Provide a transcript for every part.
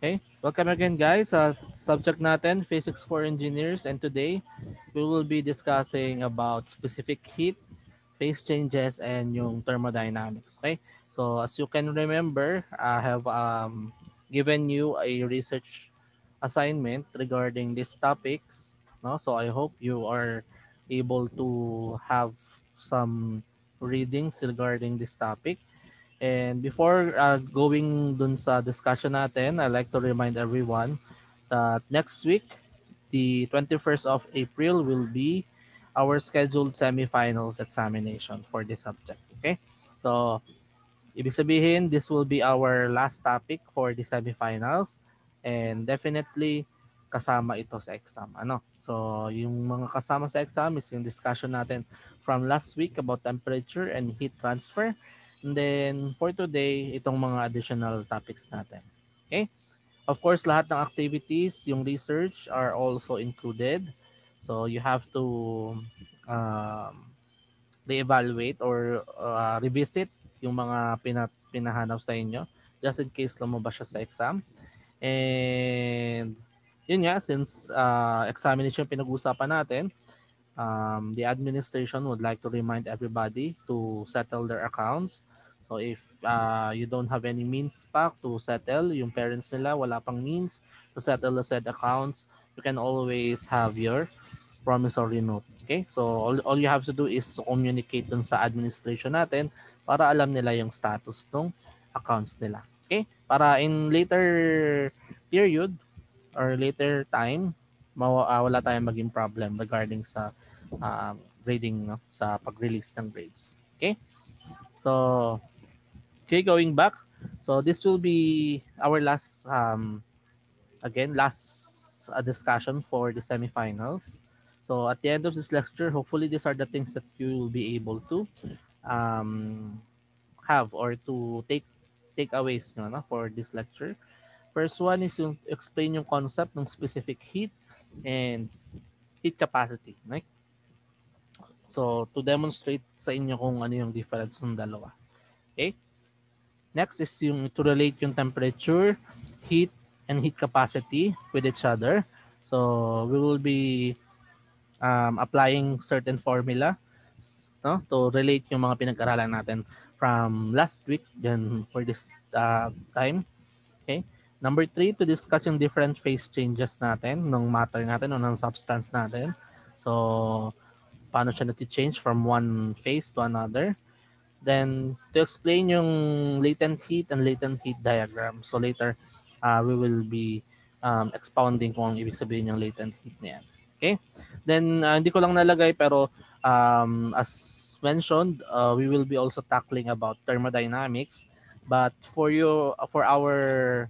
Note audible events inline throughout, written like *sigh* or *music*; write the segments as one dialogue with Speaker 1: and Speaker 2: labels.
Speaker 1: Okay, welcome again guys. Uh, subject natin, Physics for Engineers and today we will be discussing about specific heat, phase changes, and yung thermodynamics. Okay, so as you can remember, I have um, given you a research assignment regarding these topics. No? So I hope you are able to have some readings regarding this topic. And before uh, going dun sa discussion natin, I'd like to remind everyone that next week, the 21st of April will be our scheduled semifinals examination for this subject. Okay? So, ibig sabihin, this will be our last topic for the semifinals and definitely kasama ito sa exam. Ano? So, yung mga kasama sa exam is yung discussion natin from last week about temperature and heat transfer And then for today, itong mga additional topics natin. Okay? Of course, lahat ng activities, yung research are also included. So you have to um, re-evaluate or uh, revisit yung mga pina- pinahanap sa inyo just in case lumabas siya sa exam. And yun nga, since uh, examination pinag-uusapan natin, um, the administration would like to remind everybody to settle their accounts So if uh, you don't have any means pa to settle, yung parents nila wala pang means to settle the said accounts, you can always have your promissory note. Okay? So all, all you have to do is communicate dun sa administration natin para alam nila yung status ng accounts nila. Okay? Para in later period or later time, maw- uh, wala tayong maging problem regarding sa uh, grading no? sa pag-release ng grades. Okay? So, Okay, going back. So this will be our last, um, again, last uh, discussion for the semifinals. So at the end of this lecture, hopefully these are the things that you will be able to um, have or to take takeaways nyo, no, for this lecture. First one is yung explain yung concept ng specific heat and heat capacity. Right? So to demonstrate sa inyo kung ano yung difference ng dalawa. Okay? Next is yung to relate yung temperature, heat, and heat capacity with each other. So we will be um, applying certain formula no, to relate yung mga pinag-aralan natin from last week then for this uh, time. Okay. Number three, to discuss yung different phase changes natin ng matter natin o ng substance natin. So, paano siya nati-change from one phase to another. Then, to explain yung latent heat and latent heat diagram. So later, uh, we will be um, expounding kung ang ibig sabihin yung latent heat na yan. Okay? Then, uh, hindi ko lang nalagay pero um, as mentioned, uh, we will be also tackling about thermodynamics. But for you, for our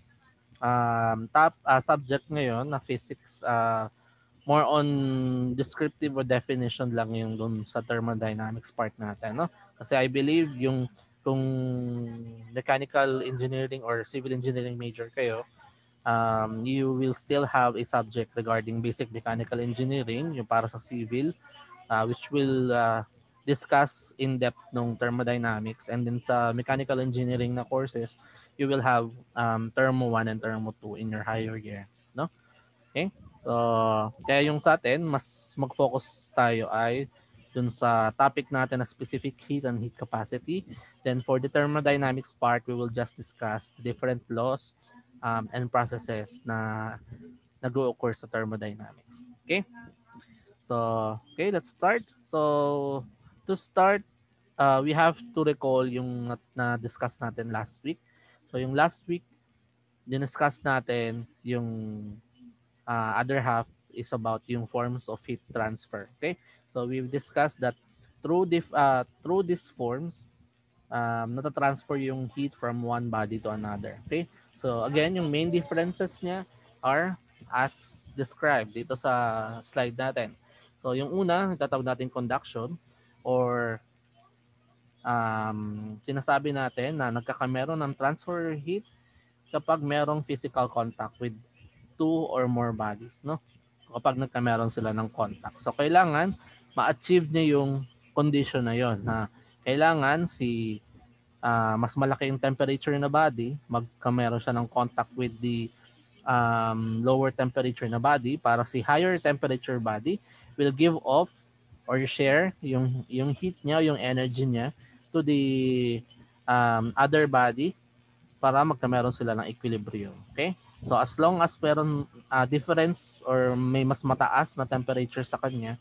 Speaker 1: um, top uh, subject ngayon na physics, uh, more on descriptive or definition lang yung dun sa thermodynamics part natin. No? Kasi I believe yung kung mechanical engineering or civil engineering major kayo, um, you will still have a subject regarding basic mechanical engineering, yung para sa civil, uh, which will uh, discuss in depth nung thermodynamics. And then sa mechanical engineering na courses, you will have um, thermo 1 and thermo 2 in your higher year. No? Okay? So, kaya yung sa atin, mas mag-focus tayo ay dun sa topic natin na specific heat and heat capacity. Then for the thermodynamics part, we will just discuss the different laws um, and processes na nag-occur sa thermodynamics. Okay? So, okay, let's start. So, to start, uh, we have to recall yung na-discuss natin last week. So, yung last week, diniscuss natin yung uh, other half is about yung forms of heat transfer. Okay? So we've discussed that through dif, uh, through these forms, um, natatransfer yung heat from one body to another. Okay? So again, yung main differences niya are as described dito sa slide natin. So yung una, nagtatawag natin conduction or um, sinasabi natin na nagkakameron ng transfer heat kapag merong physical contact with two or more bodies, no? Kapag nagkameron sila ng contact. So kailangan ma-achieve niya yung condition na yon na kailangan si uh, mas malaki yung temperature na body, magkameron siya ng contact with the um, lower temperature na body para si higher temperature body will give off or share yung yung heat niya, yung energy niya to the um, other body para magkameron sila ng equilibrium. Okay? So as long as meron uh, difference or may mas mataas na temperature sa kanya,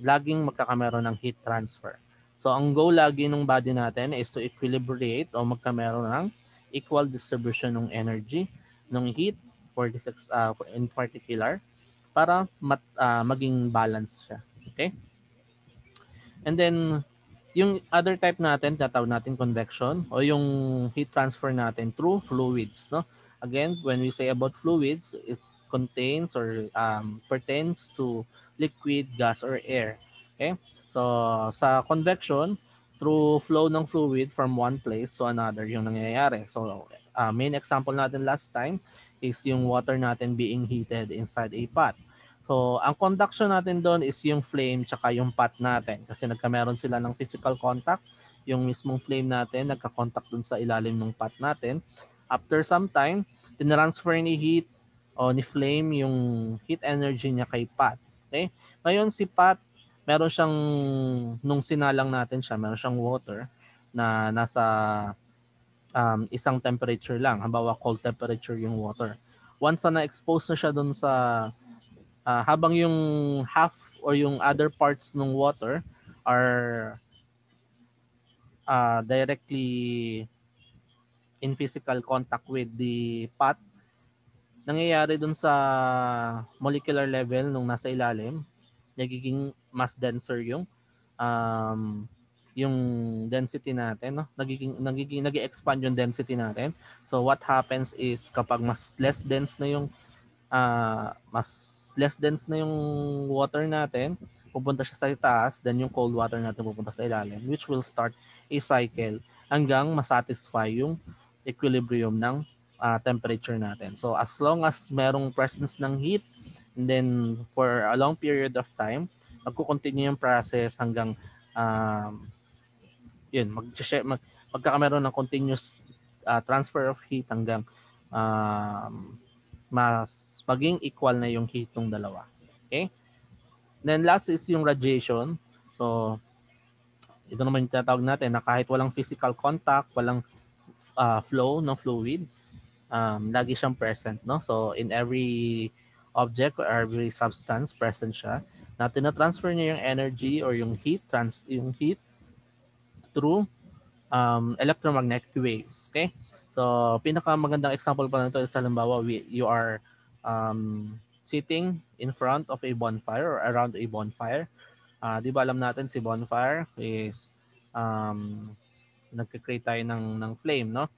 Speaker 1: laging magkakameron ng heat transfer. So ang goal lagi ng body natin is to equilibrate o magkameron ng equal distribution ng energy, ng heat for this uh, in particular para mat, uh, maging balance siya. Okay? And then yung other type natin, tatawag natin convection o yung heat transfer natin through fluids, no? Again, when we say about fluids, it contains or um, pertains to liquid, gas, or air. Okay? So, sa convection, through flow ng fluid from one place to another yung nangyayari. So, uh, main example natin last time is yung water natin being heated inside a pot. So, ang conduction natin doon is yung flame tsaka yung pot natin kasi nagkameron sila ng physical contact. Yung mismong flame natin nagka-contact dun sa ilalim ng pot natin. After some time, tinransfer ni heat o ni flame yung heat energy niya kay pot. Okay? Ngayon si pot, meron siyang, nung sinalang natin siya, meron siyang water na nasa um, isang temperature lang. Halimbawa, cold temperature yung water. Once na na-expose na siya dun sa uh, habang yung half or yung other parts ng water are uh, directly in physical contact with the pot, nangyayari dun sa molecular level nung nasa ilalim, nagiging mas denser yung um, yung density natin, no? Nagiging nagiging nag-expand yung density natin. So what happens is kapag mas less dense na yung uh, mas less dense na yung water natin, pupunta siya sa taas, then yung cold water natin pupunta sa ilalim, which will start a cycle hanggang masatisfy yung equilibrium ng uh, temperature natin. So as long as merong presence ng heat, and then for a long period of time, magko-continue yung process hanggang um, yun, mag, mag magkakameron ng continuous uh, transfer of heat hanggang um, mas maging equal na yung heat ng dalawa. Okay? Then last is yung radiation. So, ito naman yung tinatawag natin na kahit walang physical contact, walang uh, flow ng fluid, um, lagi siyang present. No? So, in every object or every substance, present siya. Na tina-transfer niya yung energy or yung heat, trans, yung heat through um, electromagnetic waves. Okay? So, pinaka magandang example pa nito is halimbawa we, you are um, sitting in front of a bonfire or around a bonfire. Uh, di ba alam natin si bonfire is um, nagka-create tayo ng, ng flame, no?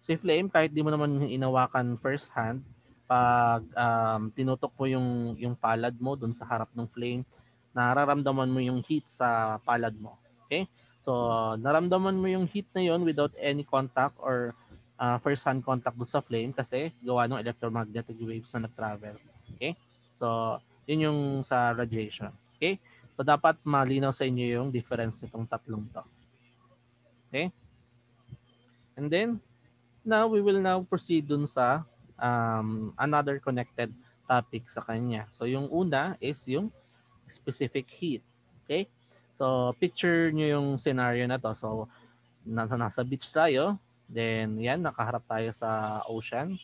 Speaker 1: Si flame, kahit di mo naman inawakan first hand, pag um, tinutok mo yung, yung palad mo dun sa harap ng flame, nararamdaman mo yung heat sa palad mo. Okay? So, naramdaman mo yung heat na yon without any contact or uh, first-hand contact doon sa flame kasi gawa ng electromagnetic waves na nag-travel. Okay? So, yun yung sa radiation. Okay? So, dapat malinaw sa inyo yung difference nitong tatlong to. Okay? And then, now we will now proceed dun sa um, another connected topic sa kanya. So, yung una is yung specific heat. Okay? So, picture nyo yung scenario na to. So, nasa, nasa beach tayo. Then, yan, nakaharap tayo sa ocean.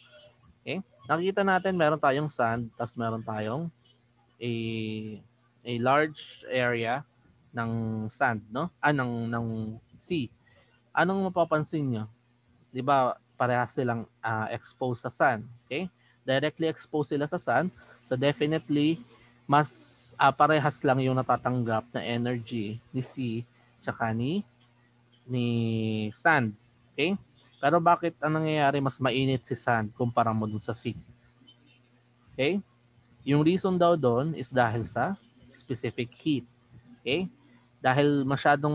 Speaker 1: Okay? Nakikita natin, meron tayong sand, tapos meron tayong a, a large area ng sand, no? Ah, ng, ng sea. Anong mapapansin nyo? Di ba, parehas silang uh, exposed sa sun. Okay? Directly exposed sila sa sun. So, definitely, mas uh, parehas lang yung natatanggap na energy ni sea tsaka ni ni sand. Okay? Pero bakit ang nangyayari mas mainit si sand kumpara mo dun sa sea? Okay? Yung reason daw doon is dahil sa specific heat. Okay? Dahil masyadong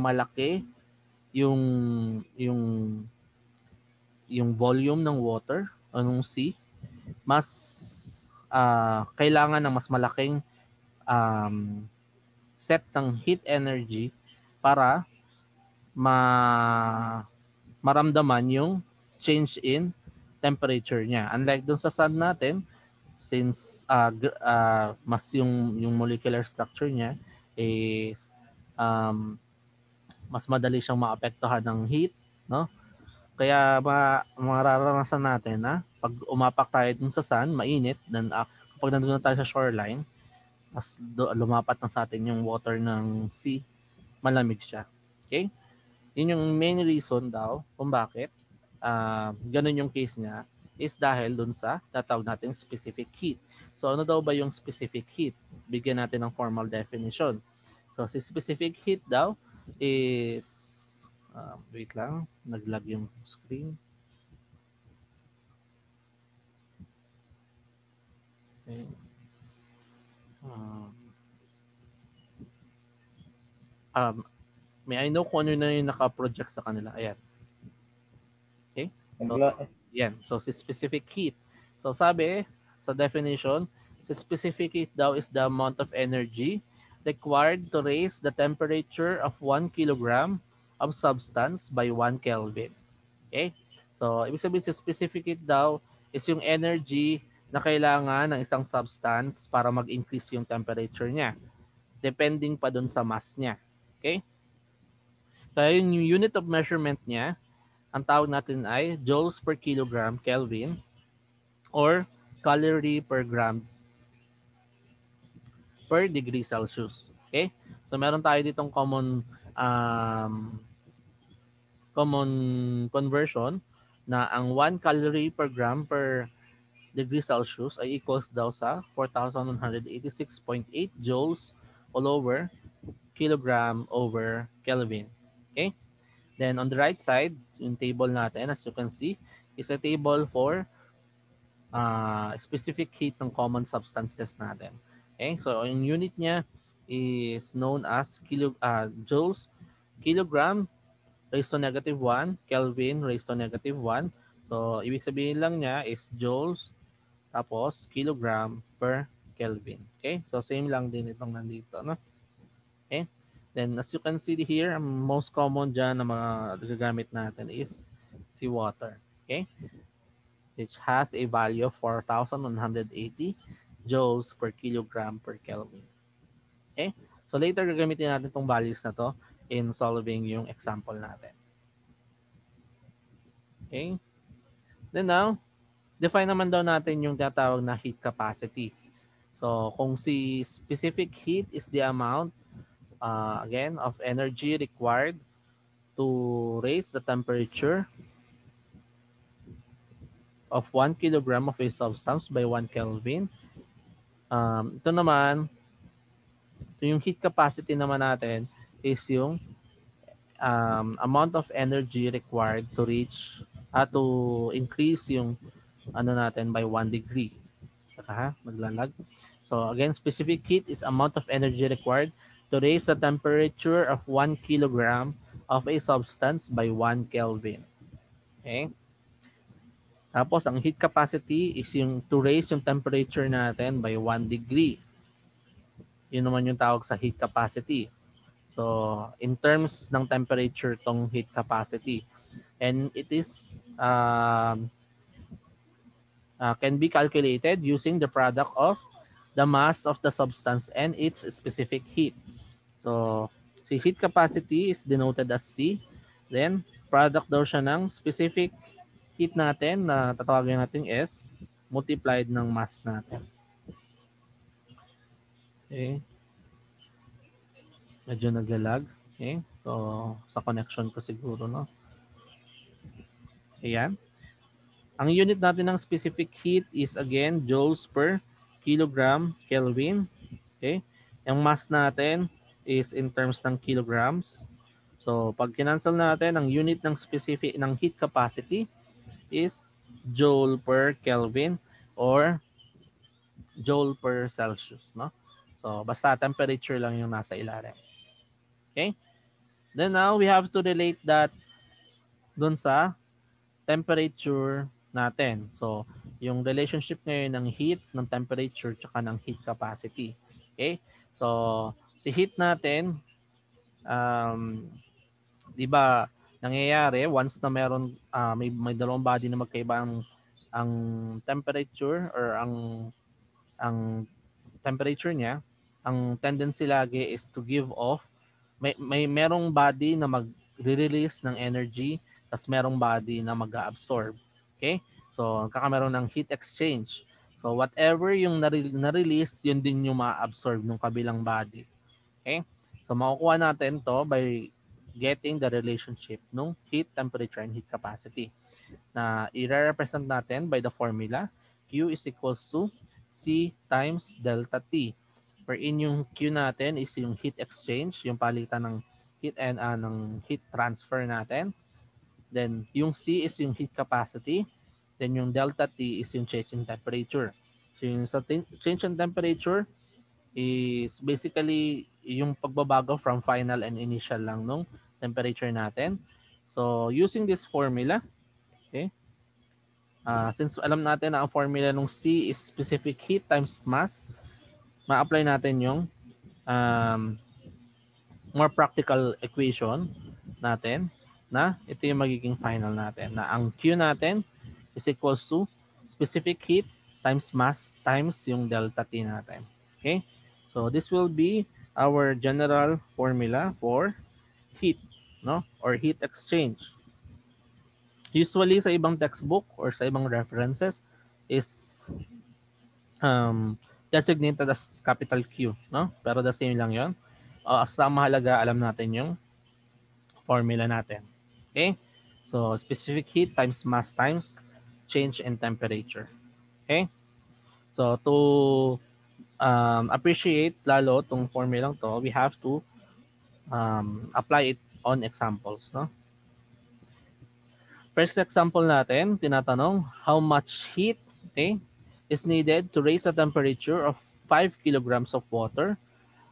Speaker 1: malaki yung yung yung volume ng water o ng sea, mas uh, kailangan ng mas malaking um, set ng heat energy para ma maramdaman yung change in temperature niya. Unlike dun sa sun natin, since uh, uh, mas yung yung molecular structure niya is um, mas madali siyang maapektuhan ng heat, no? Kaya ma mararanasan natin na pag umapak tayo dun sa sun, mainit, then uh, kapag nandun na tayo sa shoreline, mas lumapat na sa atin yung water ng sea, malamig siya. Okay? Yun yung main reason daw kung bakit uh, ganun yung case niya is dahil dun sa tatawag natin specific heat. So ano daw ba yung specific heat? Bigyan natin ng formal definition. So si specific heat daw is uh, wait lang, naglag yung screen. Okay. Um, um, may I know kung ano na yung naka-project sa kanila. Ayan. Okay? So, yan. So, si specific heat. So, sabi sa definition, si specific heat daw is the amount of energy required to raise the temperature of 1 kilogram of substance by 1 Kelvin. Okay? So, ibig sabihin si specific heat daw is yung energy na kailangan ng isang substance para mag-increase yung temperature niya. Depending pa dun sa mass niya. Okay? Kaya yung unit of measurement niya ang tawag natin ay joules per kilogram Kelvin or calorie per gram per degree Celsius. Okay? So meron tayo ditong common um, common conversion na ang 1 calorie per gram per degree Celsius ay equals daw sa 4,186.8 joules all over kilogram over Kelvin. Okay? Then on the right side, yung table natin, as you can see, is a table for uh, specific heat ng common substances natin. Okay, so yung unit niya is known as kilo, uh, joules, kilogram raised to negative 1, Kelvin raised to negative 1. So, ibig sabihin lang niya is joules tapos kilogram per Kelvin. Okay? So, same lang din itong nandito. No? Okay? Then as you can see here, ang most common dyan na mga gagamit natin is si water. Okay? Which has a value of 4,180 joules per kilogram per Kelvin. Okay? So later gagamitin natin itong values na to in solving yung example natin. Okay? Then now, define naman daw natin yung tinatawag na heat capacity. So kung si specific heat is the amount uh, again of energy required to raise the temperature of 1 kilogram of a substance by 1 Kelvin. Um, ito naman, ito yung heat capacity naman natin is yung um, amount of energy required to reach, uh, to increase yung ano natin by 1 degree. Saka ha, maglalag. So again, specific heat is amount of energy required to raise the temperature of 1 kilogram of a substance by 1 Kelvin. Okay? Tapos, ang heat capacity is yung to raise yung temperature natin by 1 degree. Yun naman yung tawag sa heat capacity. So, in terms ng temperature tong heat capacity. And it is um, uh, can be calculated using the product of the mass of the substance and its specific heat. So, si heat capacity is denoted as C. Then, product daw siya ng specific heat natin na tatawagin natin S multiplied ng mass natin. Okay. Medyo naglalag. Okay. So, sa connection ko siguro, no? Ayan. Ang unit natin ng specific heat is again joules per kilogram Kelvin. Okay. Ang mass natin is in terms ng kilograms. So, pag kinancel natin, ang unit ng specific ng heat capacity is joule per Kelvin or joule per Celsius, no? So, basta temperature lang yung nasa ilalim. Okay? Then now, we have to relate that dun sa temperature natin. So, yung relationship ngayon ng heat, ng temperature, tsaka ng heat capacity. Okay? So, si heat natin, um, di ba, nangyayari once na meron uh, may may dalawang body na magkaibang ang temperature or ang ang temperature niya, ang tendency lagi is to give off may may merong body na mag-release ng energy, tapos merong body na mag-absorb. Okay? So, kakameron ng heat exchange. So, whatever yung na-release, yun din yung ma-absorb ng kabilang body. Okay? So, makukuha natin to by getting the relationship ng heat, temperature, and heat capacity na i-represent natin by the formula Q is equals to C times delta T wherein yung Q natin is yung heat exchange, yung palitan ng heat and uh, ng heat transfer natin. Then yung C is yung heat capacity. Then yung delta T is yung change in temperature. So yung sa change in temperature is basically yung pagbabago from final and initial lang nung temperature natin. So using this formula, okay, uh, since alam natin na ang formula ng C is specific heat times mass, ma-apply natin yung um, more practical equation natin na ito yung magiging final natin na ang Q natin is equals to specific heat times mass times yung delta T natin. Okay? So this will be our general formula for heat, no? Or heat exchange. Usually sa ibang textbook or sa ibang references is um, designated as capital Q, no? Pero the same lang 'yon. Uh, basta mahalaga alam natin yung formula natin. Okay? So, specific heat times mass times change in temperature. Okay? So, to um, appreciate lalo tong formula to, we have to um, apply it on examples, no? First example natin, tinatanong, how much heat, okay, is needed to raise the temperature of 5 kilograms of water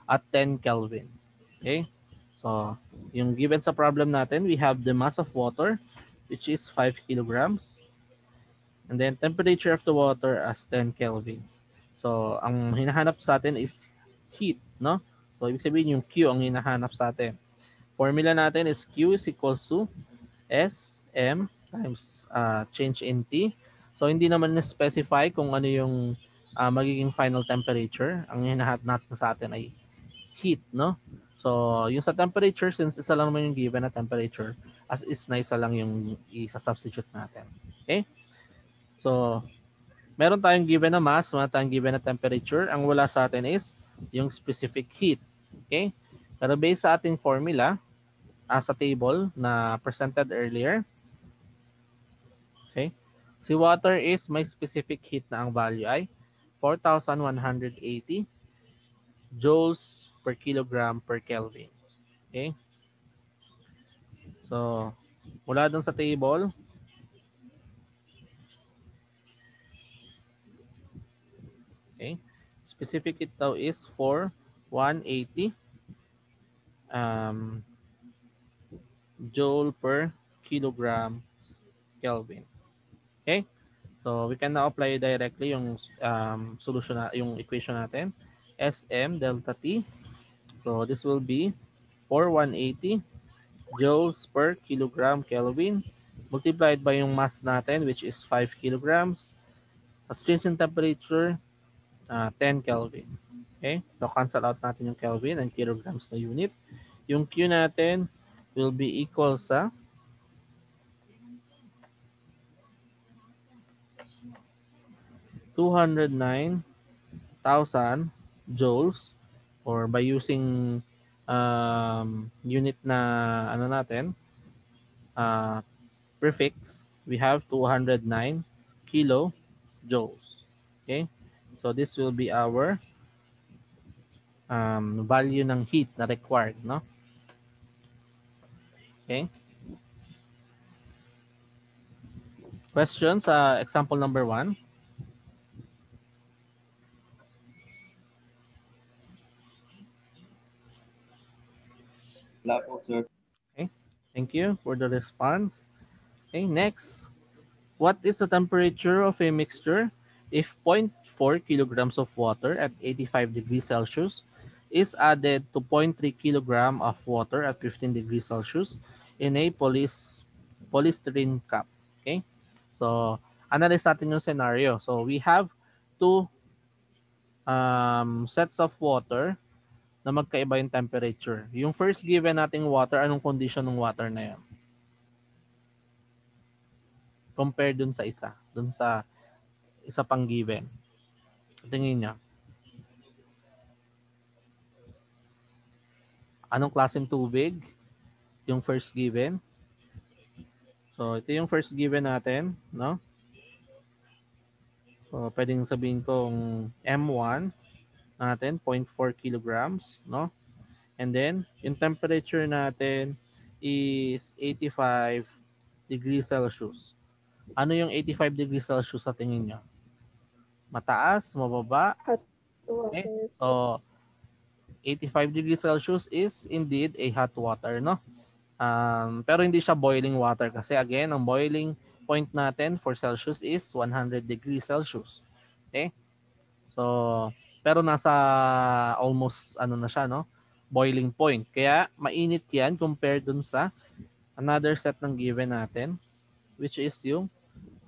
Speaker 1: at 10 Kelvin. Okay? So, yung given sa problem natin, we have the mass of water, which is 5 kilograms. And then temperature of the water as 10 Kelvin. So, ang hinahanap sa atin is heat, no? So, ibig sabihin yung Q ang hinahanap sa atin. Formula natin is Q is equals to S M times uh, change in T So hindi naman na-specify kung ano yung uh, magiging final temperature. Ang hinahat natin sa atin ay heat, no? So yung sa temperature, since isa lang naman yung given na temperature, as is na isa lang yung isa-substitute natin. Okay? So, meron tayong given na mass, meron tayong given na temperature. Ang wala sa atin is yung specific heat. Okay? Pero based sa ating formula, uh, sa table na presented earlier, okay, Si water is may specific heat na ang value ay 4,180 joules per kilogram per Kelvin. Okay? So, mula dun sa table, okay, specific heat daw is for 180 um, joule per kilogram Kelvin. Okay? So we can now apply directly yung um, solution na, yung equation natin. SM delta T. So this will be 4180 joules per kilogram Kelvin multiplied by yung mass natin which is 5 kilograms. In temperature, uh, 10 Kelvin. Okay? So cancel out natin yung Kelvin and kilograms na unit. Yung Q natin will be equal sa 209,000 joules or by using um, unit na ano natin uh, prefix we have 209 kilo joules. Okay? So this will be our um, value ng heat na required no? Okay? Questions uh, example number one
Speaker 2: Sir.
Speaker 1: Okay. Thank you for the response. Okay, next. What is the temperature of a mixture if 0.4 kilograms of water at 85 degrees Celsius is added to 0.3 kilogram of water at 15 degrees Celsius in a polys polystyrene cup? Okay. So, analyze natin yung scenario. So we have two um, sets of water na magkaiba yung temperature. Yung first given nating water, anong condition ng water na yan? Compare dun sa isa. Dun sa isa pang given. Tingin niya. Anong klaseng tubig? Yung first given. So, ito yung first given natin, no? So, pwedeng sabihin kong M1 natin, 0.4 kilograms, no? And then, yung temperature natin is 85 degrees Celsius. Ano yung 85 degrees Celsius sa tingin nyo? Mataas? Mababa?
Speaker 2: Hot
Speaker 1: Okay.
Speaker 2: water.
Speaker 1: So, 85 degrees Celsius is indeed a hot water, no? Um, pero hindi siya boiling water kasi again, ang boiling point natin for Celsius is 100 degrees Celsius. Okay? So, pero nasa almost ano na siya, no? Boiling point. Kaya mainit 'yan compared dun sa another set ng given natin which is yung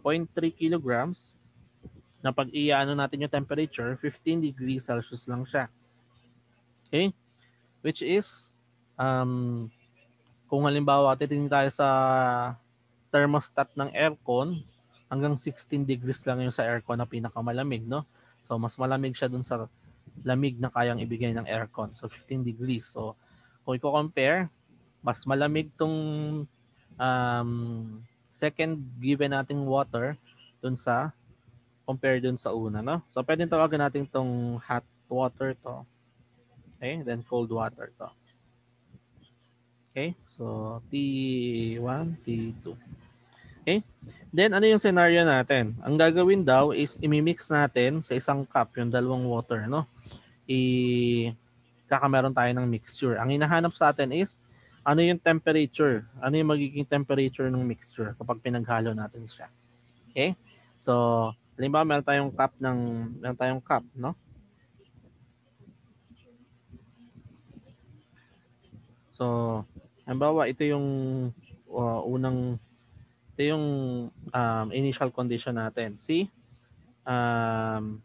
Speaker 1: 0.3 kilograms na pag iano natin yung temperature, 15 degrees Celsius lang siya. Okay? Which is, um, kung halimbawa titingin tayo sa thermostat ng aircon, hanggang 16 degrees lang yung sa aircon na pinakamalamig, no? So, mas malamig siya dun sa lamig na kayang ibigay ng aircon. So, 15 degrees. So, kung i-compare, mas malamig tong um, second given nating water dun sa compare dun sa una, no? So, pwedeng tawagan natin tong hot water to. Okay? Then cold water to. Okay? So, T1, T2. Okay? Then, ano yung scenario natin? Ang gagawin daw is imimix natin sa isang cup yung dalawang water, no? I kakameron tayo ng mixture. Ang hinahanap sa atin is ano yung temperature? Ano yung magiging temperature ng mixture kapag pinaghalo natin siya? Okay? So, halimbawa meron tayong cup ng meron tayong cup, no? So, halimbawa ito yung uh, unang ito yung um, initial condition natin. See? Um,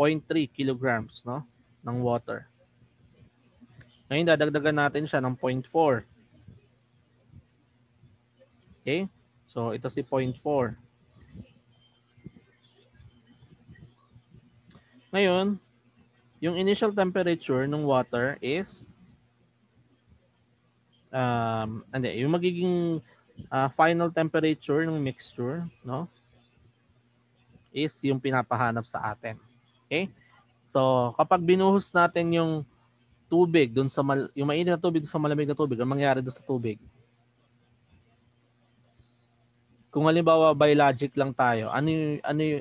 Speaker 1: 0.3 kilograms no, ng water. Ngayon, dadagdagan natin siya ng 0.4. Okay? So, ito si 0.4. Ngayon, yung initial temperature ng water is um, hindi, yung magiging uh, final temperature ng mixture, no? Is yung pinapahanap sa atin. Okay? So, kapag binuhos natin yung tubig doon sa mal- yung mainit na tubig sa malamig na tubig, ang mangyayari doon sa tubig? Kung halimbawa biologic lang tayo, ano ano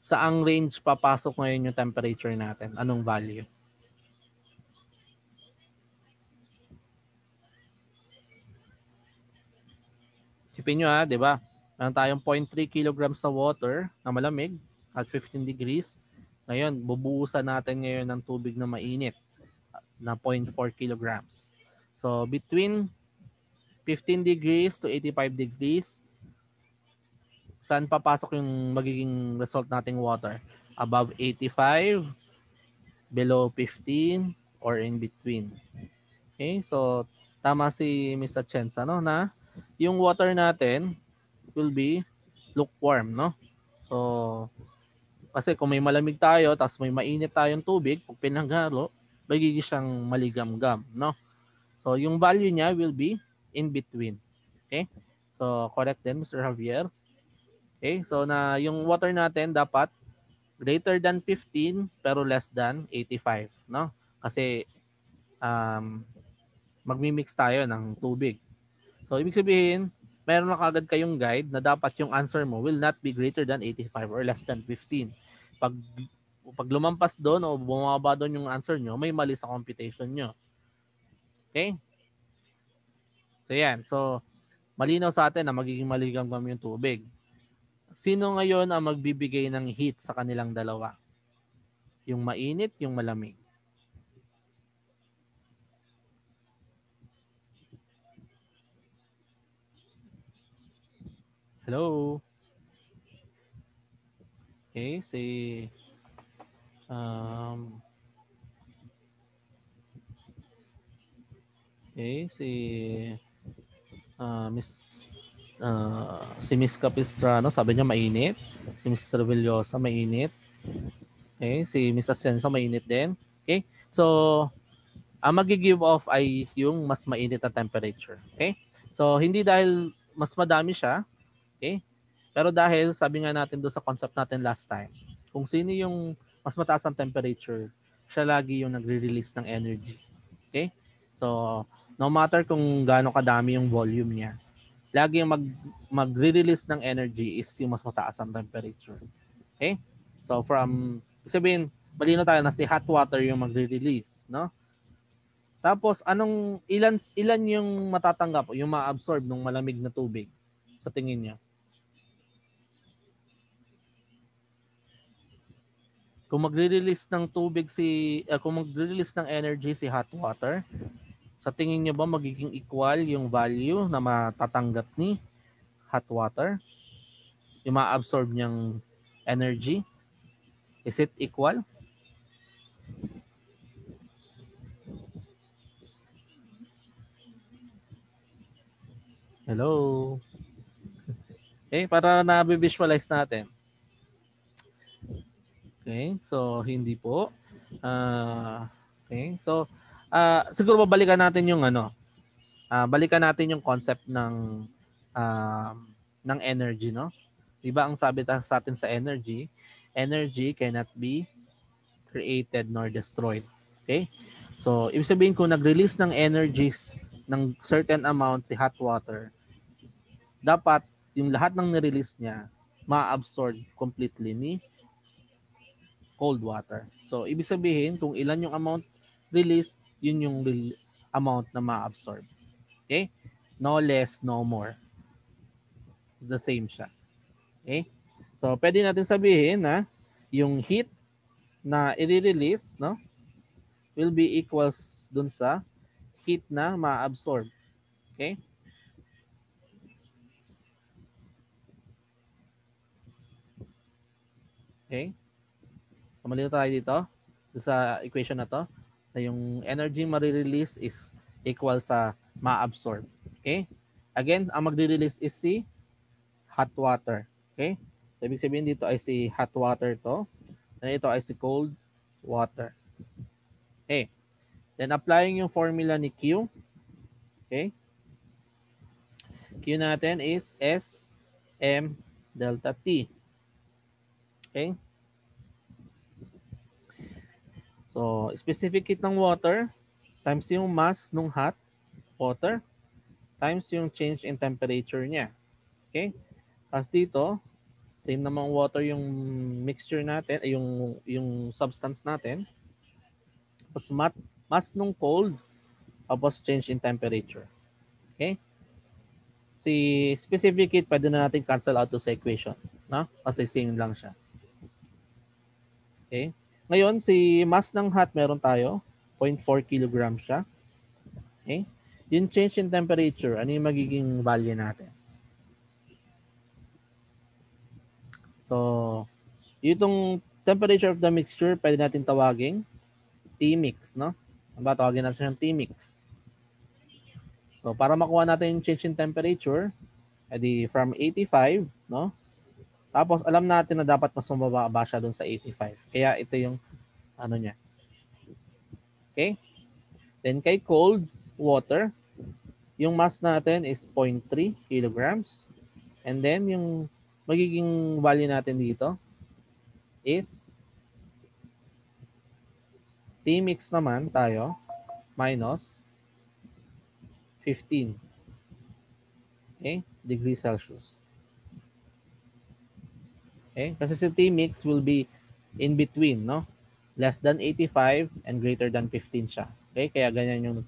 Speaker 1: saang range papasok ngayon yung temperature natin? Anong value? Sipin nyo ha, di ba? Meron tayong 0.3 kilograms sa water na malamig at 15 degrees. Ngayon, bubuhusan natin ngayon ng tubig na mainit na 0.4 kilograms. So, between 15 degrees to 85 degrees, saan papasok yung magiging result nating water? Above 85, below 15, or in between. Okay, so tama si Miss Atienza, no, na yung water natin will be lukewarm, no? So, kasi kung may malamig tayo, tapos may mainit tayong tubig, pag pinaghalo, magiging siyang maligam-gam, no? So, yung value niya will be in between. Okay? So, correct din, Mr. Javier. Okay? So, na yung water natin dapat greater than 15 pero less than 85, no? Kasi um, magmi-mix tayo ng tubig. So, ibig sabihin, meron na kagad kayong guide na dapat yung answer mo will not be greater than 85 or less than 15. Pag, pag lumampas doon o bumaba doon yung answer nyo, may mali sa computation nyo. Okay? So, yan. So, malinaw sa atin na magiging maligam kami yung tubig. Sino ngayon ang magbibigay ng heat sa kanilang dalawa? Yung mainit, yung malamig. Hello? Okay, si um Okay, si uh, Miss uh, si Miss Capistrano, sabi niya mainit. Si Miss Revillosa, mainit. Okay, si Miss Ascenso, mainit din. Okay, so ang magi-give off ay yung mas mainit na temperature. Okay, so hindi dahil mas madami siya, okay, pero dahil sabi nga natin doon sa concept natin last time, kung sino yung mas mataas ang temperature, siya lagi yung nagre-release ng energy. Okay? So, no matter kung gaano kadami yung volume niya, lagi yung mag, magre-release ng energy is yung mas mataas ang temperature. Okay? So, from, sabihin, malino tayo na si hot water yung magre-release, no? Tapos, anong, ilan, ilan yung matatanggap yung ma-absorb ng malamig na tubig sa tingin niya? Kung magre-release ng tubig si uh, kung magre-release ng energy si hot water, sa tingin niyo ba magiging equal yung value na matatanggap ni hot water? Yung ma-absorb niyang energy? Is it equal? Hello? Okay, *laughs* para na-visualize natin. Okay, so hindi po. Uh, okay, so uh, siguro babalikan natin yung ano. Uh, balikan natin yung concept ng uh, ng energy, no? 'Di ba ang sabi ta sa atin sa energy, energy cannot be created nor destroyed. Okay? So, ibig sabihin kung nag-release ng energies ng certain amount si hot water, dapat yung lahat ng nirelease niya ma-absorb completely ni cold water. So, ibig sabihin, kung ilan yung amount release, yun yung re- amount na ma-absorb. Okay? No less, no more. The same siya. Okay? So, pwede natin sabihin na yung heat na i-release, no, will be equals dun sa heat na ma-absorb. Okay? Okay? Malino tayo dito sa equation na to na yung energy ma-release is equal sa ma-absorb. Okay? Again, ang magre-release is si hot water. Okay? So, ibig sabihin dito ay si hot water to. And ito ay si cold water. Okay. Then applying yung formula ni Q. Okay? Q natin is S M delta T. Okay? So, specific heat ng water times yung mass ng hot water times yung change in temperature niya. Okay? As dito, same namang water yung mixture natin, yung yung substance natin. Tapos mat, mass nung cold, tapos change in temperature. Okay? Si specific heat, pwede na natin cancel out sa equation. No? Kasi same lang siya. Okay? Ngayon, si mass ng hot meron tayo, 0.4 kg siya. Okay? Yung change in temperature, ano yung magiging value natin? So, itong temperature of the mixture, pwede natin tawagin T-mix, no? Ano ba tawagin natin siyang T-mix? So, para makuha natin yung change in temperature, edi from 85, no? Tapos alam natin na dapat mas mababa siya doon sa 85. Kaya ito yung ano niya. Okay? Then kay cold water, yung mass natin is 0.3 kilograms. And then yung magiging value natin dito is T-mix naman tayo minus 15 okay, degrees Celsius. Okay? Kasi si T-mix will be in between, no? Less than 85 and greater than 15 siya. Okay? Kaya ganyan yung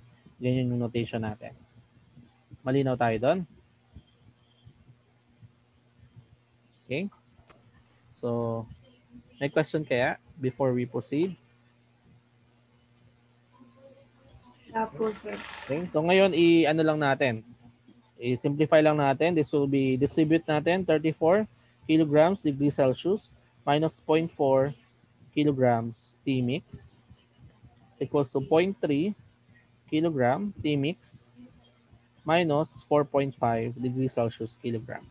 Speaker 1: ganyan yung notation natin. Malinaw tayo doon? Okay? So, may question kaya before we proceed?
Speaker 2: Tapos, sir.
Speaker 1: Okay? So ngayon i-ano lang natin. I-simplify lang natin. This will be distribute natin 34 kilograms degree Celsius minus 0.4 kilograms T-mix is equals to 0.3 kilogram T-mix minus 4.5 degrees Celsius kilogram.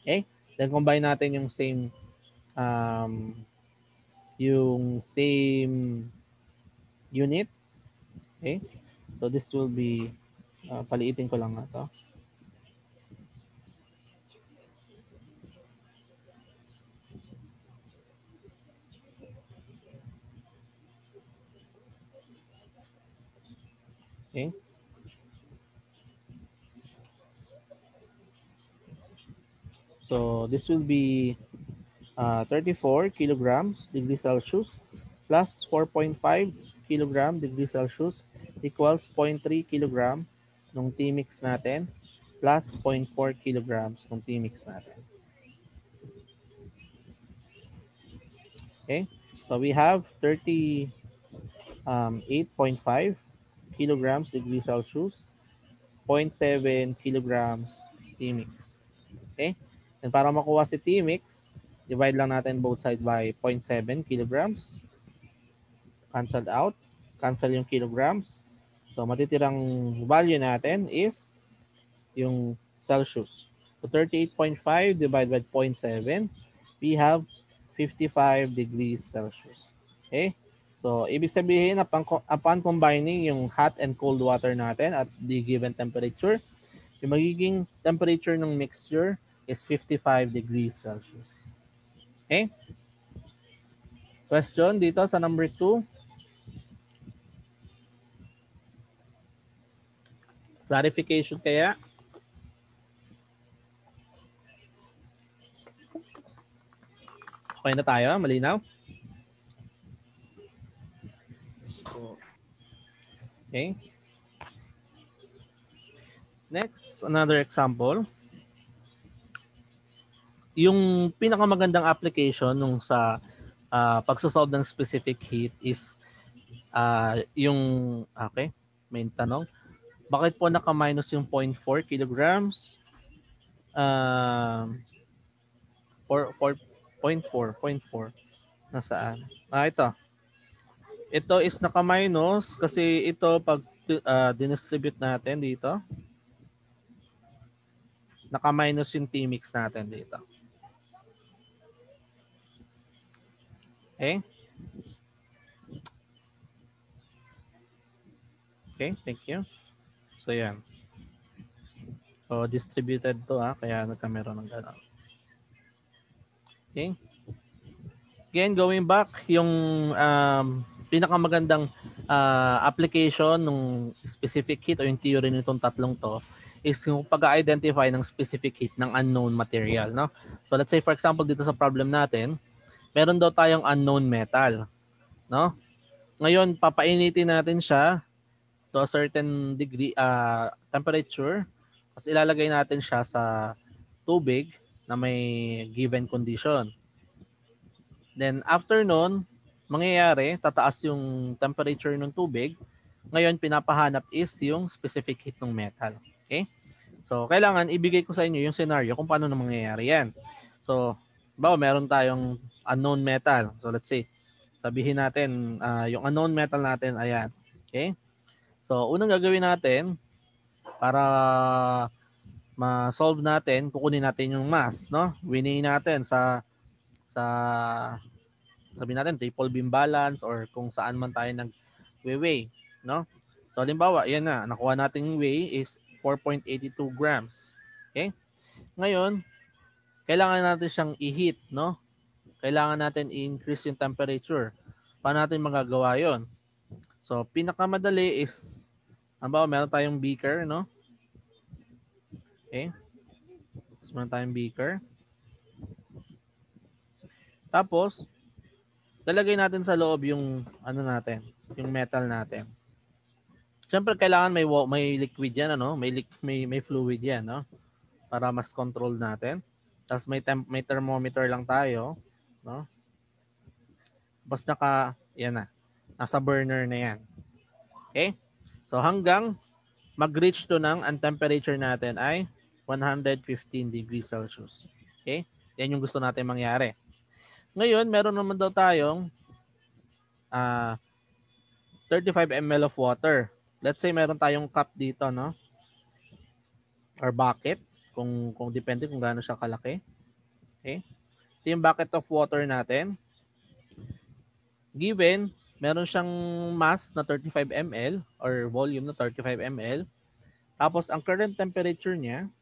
Speaker 1: Okay? Then combine natin yung same um, yung same unit. Okay? So this will be uh, paliitin ko lang na to. Okay. So this will be uh, 34 kilograms degree Celsius plus 4.5 kilogram degree Celsius equals 0.3 kilogram ng T-mix natin plus 0.4 kilograms ng T-mix natin. Okay, so we have 38.5 um, kilograms degree Celsius, 0.7 kilograms T-mix. Okay, and para makuha si T-mix, divide lang natin both sides by 0.7 kilograms. Cancelled out. Cancel yung kilograms. So, matitirang value natin is yung Celsius. So, 38.5 divided by 0.7, we have 55 degrees Celsius. Okay? So, ibig sabihin, upon, upon combining yung hot and cold water natin at the given temperature, yung magiging temperature ng mixture is 55 degrees Celsius. Okay? Question dito sa number 2. Clarification kaya? Okay na tayo? Malinaw? Okay. Next, another example. Yung pinakamagandang application nung sa uh, pagsosolve ng specific heat is uh, yung, okay, may tanong. Bakit po naka-minus yung 0.4 kilograms? Uh, 4, 4, 0.4, 0.4. Nasaan? Ah, ito. Ito is naka-minus kasi ito pag uh, dinistribute natin dito, naka-minus yung T-mix natin dito. Okay? Okay, thank you. So, yan. So, distributed to ha, kaya nagkameron ng gano'n. Okay? Again, going back, yung um, pinakamagandang uh, application ng specific heat o yung theory nitong tatlong to is yung pag-identify ng specific heat ng unknown material. No? So let's say for example dito sa problem natin, meron daw tayong unknown metal. No? Ngayon, papainitin natin siya to a certain degree uh, temperature. Tapos ilalagay natin siya sa tubig na may given condition. Then after nun, mangyayari, tataas yung temperature ng tubig. Ngayon, pinapahanap is yung specific heat ng metal. Okay? So, kailangan ibigay ko sa inyo yung scenario kung paano na mangyayari yan. So, bawa meron tayong unknown metal. So, let's say, sabihin natin, uh, yung unknown metal natin, ayan. Okay? So, unang gagawin natin, para ma-solve natin, kukunin natin yung mass, no? Winning natin sa sa sabi natin triple beam balance or kung saan man tayo nag-weigh, no? So halimbawa, yan na, nakuha nating weigh is 4.82 grams. Okay? Ngayon, kailangan natin siyang i-heat, no? Kailangan natin i-increase yung temperature. Paano natin magagawa 'yon? So, pinakamadali is halimbawa, meron tayong beaker, no? Okay? So, meron tayong beaker. Tapos, lalagay natin sa loob yung ano natin, yung metal natin. Siyempre kailangan may may liquid yan ano, may may may fluid yan, no? Para mas control natin. Tapos may temp, may thermometer lang tayo, no? Bas naka yan na. Nasa burner na yan. Okay? So hanggang mag-reach to ng ang temperature natin ay 115 degrees Celsius. Okay? Yan yung gusto natin mangyari. Ngayon, meron naman daw tayong uh, 35 ml of water. Let's say meron tayong cup dito, no? Or bucket, kung kung depende kung gaano siya kalaki. Okay? Ito yung bucket of water natin. Given, meron siyang mass na 35 ml or volume na 35 ml. Tapos ang current temperature niya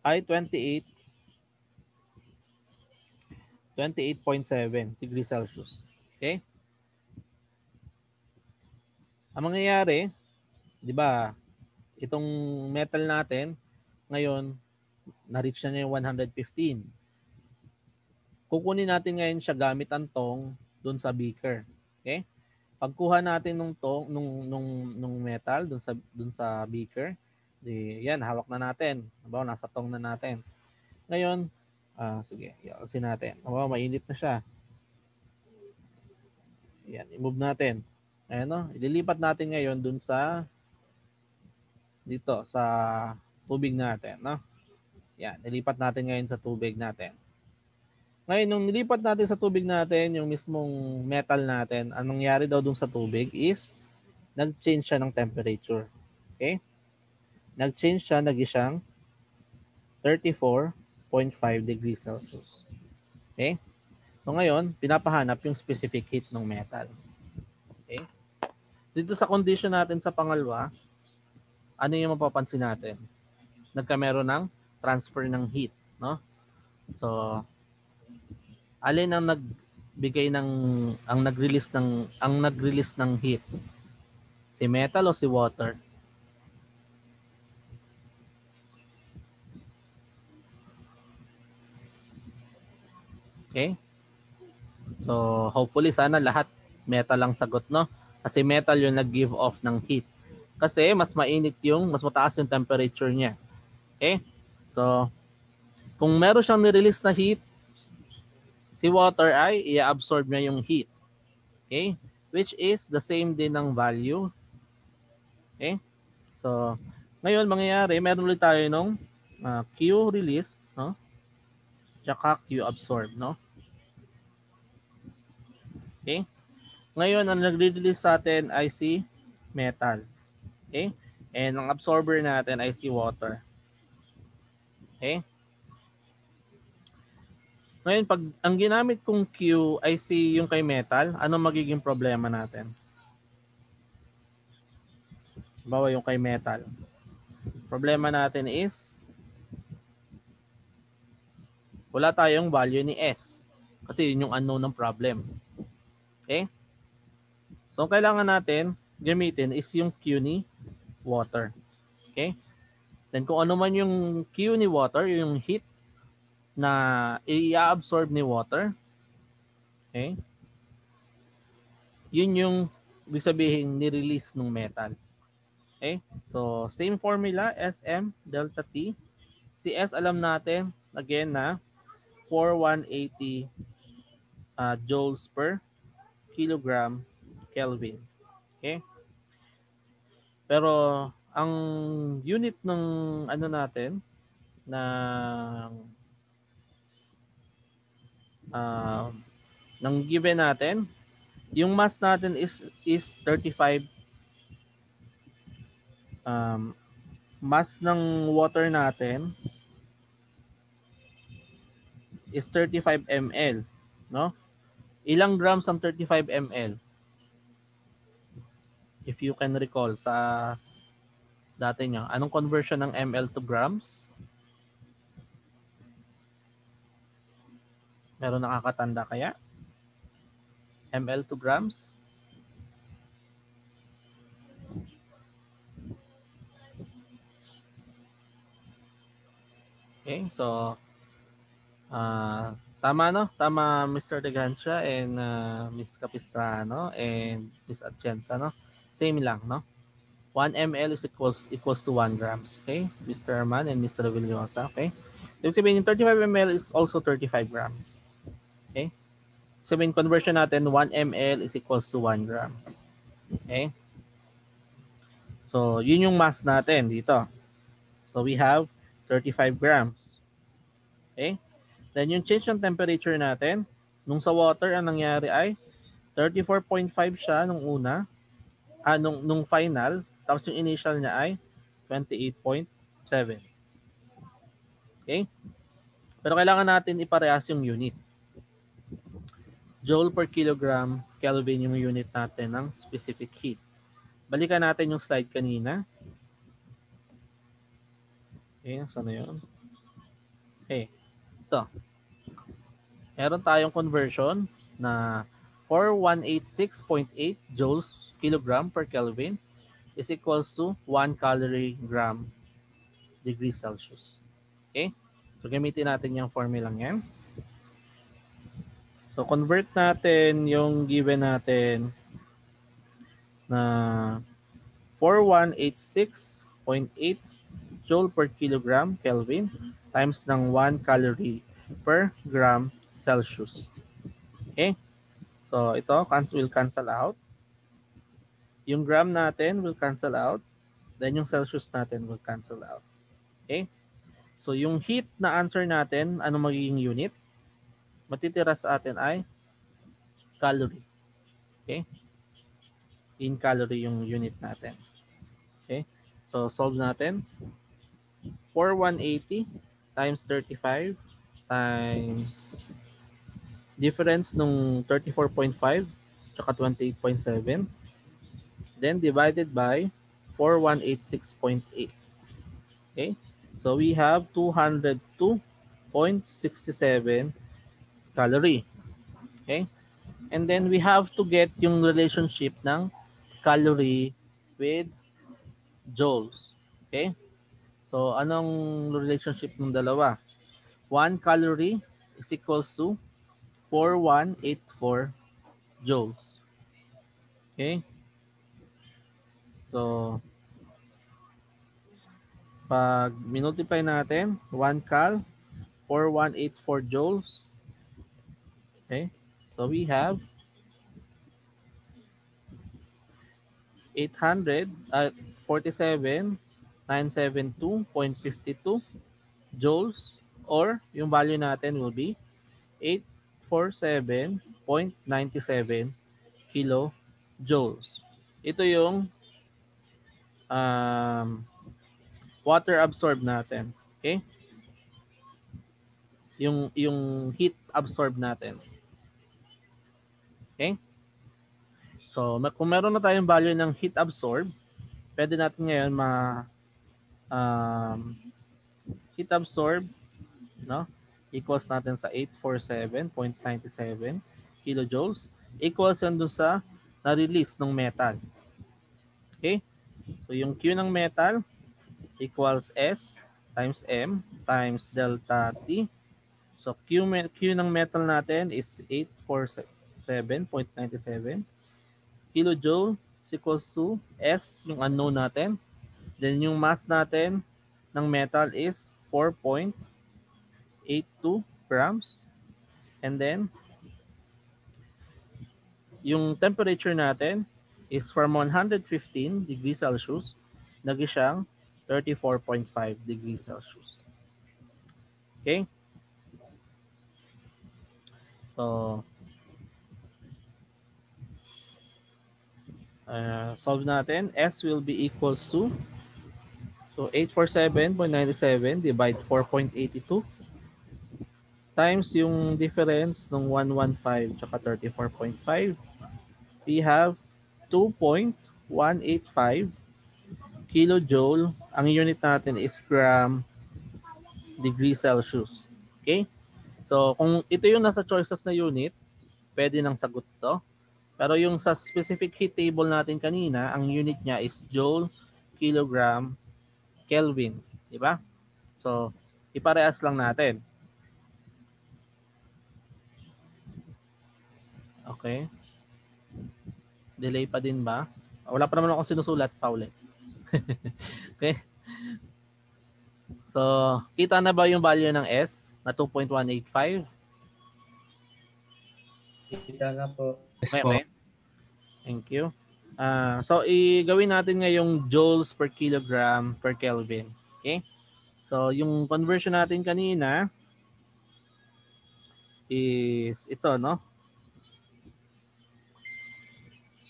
Speaker 1: ay 28 28.7 degrees Celsius. Okay? Ang mangyayari, 'di ba? Itong metal natin ngayon na-reach na niya yung 115. Kukunin natin ngayon siya gamit ang tong doon sa beaker. Okay? Pagkuha natin nung tong nung nung nung metal doon sa doon sa beaker, di yan hawak na natin. Halimbawa nasa tong na natin. Ngayon, Ah, sige, i-alsin natin. Oh, mainit na siya. Yan, i-move natin. Ayan, no? Ililipat natin ngayon dun sa dito sa tubig natin, no? Yan, nilipat natin ngayon sa tubig natin. Ngayon, nung nilipat natin sa tubig natin, yung mismong metal natin, anong nangyari daw dun sa tubig is nag-change siya ng temperature. Okay? Nag-change siya, nag siyang 34 0.5 degrees Celsius. Okay? So ngayon, pinapahanap yung specific heat ng metal. Okay? Dito sa condition natin sa pangalawa, ano yung mapapansin natin? Nagkamero ng transfer ng heat, no? So, alin ang nagbigay ng ang nag-release ng ang nag-release ng heat? Si metal o si water? Okay? So, hopefully sana lahat metal lang sagot, no? Kasi metal yung nag-give off ng heat. Kasi mas mainit yung, mas mataas yung temperature niya. Okay? So, kung meron siyang nirelease na heat, si water ay i-absorb niya yung heat. Okay? Which is the same din ng value. Okay? So, ngayon mangyayari, meron ulit tayo nung uh, Q released? Tsaka Q absorb, no? Okay? Ngayon, ang nagre-release sa atin ay si metal. Okay? And ang absorber natin ay si water. Okay? Ngayon, pag ang ginamit kong Q ay si yung kay metal, ano magiging problema natin? Bawa yung kay metal. Problema natin is wala tayong value ni S. Kasi yun yung unknown ng problem. Okay? So, ang kailangan natin gamitin is yung Q ni water. Okay? Then kung ano man yung Q ni water, yung heat na i-absorb ni water, okay? Yun yung ibig sabihin ni-release ng metal. Okay? So, same formula, SM delta T. Si S alam natin, again na 4180 uh, joules per kilogram Kelvin. Okay? Pero ang unit ng ano natin na uh, ng given natin, yung mass natin is is 35 um, mass ng water natin is 35 ml, no? Ilang grams ang 35 ml? If you can recall sa dati nyo, anong conversion ng ml to grams? Meron nakakatanda kaya? ml to grams? Okay, so uh, Tama no? Tama Mr. Degancia and uh, Miss Capistrano and Miss Atienza no? Same lang no? 1 ml is equals equals to 1 grams. Okay? Mr. Herman and Mr. Villosa. Okay? Ibig sabihin yung 35 ml is also 35 grams. Okay? Sabihin conversion natin 1 ml is equals to 1 grams. Okay? So, yun yung mass natin dito. So, we have 35 grams. Okay? Then yung change ng temperature natin, nung sa water, ang nangyari ay 34.5 siya nung una, ah, nung, nung final, tapos yung initial niya ay 28.7. Okay? Pero kailangan natin iparehas yung unit. Joule per kilogram, Kelvin yung unit natin ng specific heat. Balikan natin yung slide kanina. Okay, saan na yun? Okay, ito. Meron tayong conversion na 4186.8 joules kilogram per Kelvin is equals to 1 calorie gram degree Celsius. Okay? So, gamitin natin yung formula yan. So, convert natin yung given natin na 4186.8 joule per kilogram Kelvin times ng 1 calorie per gram Celsius. Okay? So, ito will cancel out. Yung gram natin will cancel out. Then yung Celsius natin will cancel out. Okay? So, yung heat na answer natin, ano magiging unit? Matitira sa atin ay calorie. Okay? In calorie yung unit natin. Okay? So, solve natin. 4180 times 35 times difference nung 34.5 tsaka 28.7 then divided by 4186.8 okay? So we have 202.67 calorie. Okay? And then we have to get yung relationship ng calorie with joules. Okay so anong relationship ng dalawa 1 calorie is equals to 4184 joules. Okay? So, pag minultiply natin, 1 cal, 4184 joules. Okay? So, we have 800 at uh, 47 972.52 joules or yung value natin will be 847.97 kilojoules. Ito yung um, water absorb natin. Okay? Yung yung heat absorb natin. Okay? So, kung meron na tayong value ng heat absorb, pwede natin ngayon ma um, heat absorb no? Equals natin sa 847.97 kilojoules. Equals yan dun sa na-release ng metal. Okay? So yung Q ng metal equals S times M times delta T. So Q, Q ng metal natin is 847.97 kilojoule equals to S, yung unknown natin. Then yung mass natin ng metal is 4.82 grams. And then, yung temperature natin is from 115 degrees Celsius, nagi siyang 34.5 degrees Celsius. Okay? So, uh, solve natin. S will be equals to so 847.97 divide 4.82 times yung difference ng 115 tsaka 34.5 we have 2.185 kilojoule. Ang unit natin is gram degree Celsius. Okay? So kung ito yung nasa choices na unit pwede nang sagot to. Pero yung sa specific heat table natin kanina, ang unit niya is joule, kilogram, Kelvin. Di ba? So, iparehas lang natin. Okay. Delay pa din ba? Wala pa naman akong sinusulat pa ulit. *laughs* okay. So, kita na ba yung value ng S na 2.185?
Speaker 3: Kita na po.
Speaker 1: Yes, may, may. Thank you. Uh, so, i-gawin natin ngayong joules per kilogram per Kelvin. Okay? So, yung conversion natin kanina, is ito, no?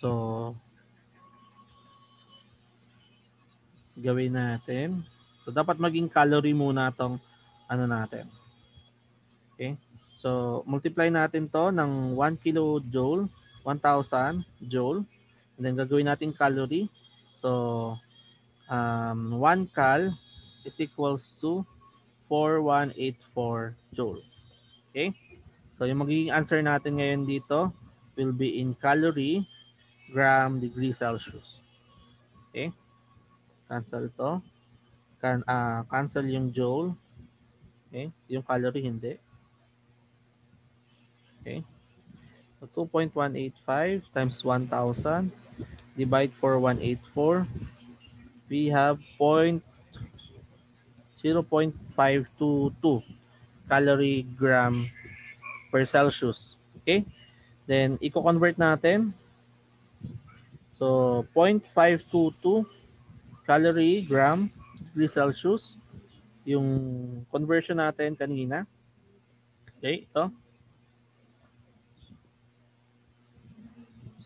Speaker 1: So, gawin natin. So, dapat maging calorie muna tong ano natin. Okay? So, multiply natin to ng 1 kilojoule, 1,000 joule. And then, gagawin natin calorie. So, um, 1 cal is equals to 4184 joule. Okay? So, yung magiging answer natin ngayon dito will be in calorie gram degree Celsius. Okay? Cancel to. Can, uh, cancel yung joule. Okay? Yung calorie hindi. Okay? So 2.185 times 1,000 divide 4184 we have point 0.522 calorie gram per Celsius. Okay? Then, i-convert natin So 0.522 calorie gram degree Celsius yung conversion natin kanina. Okay, ito.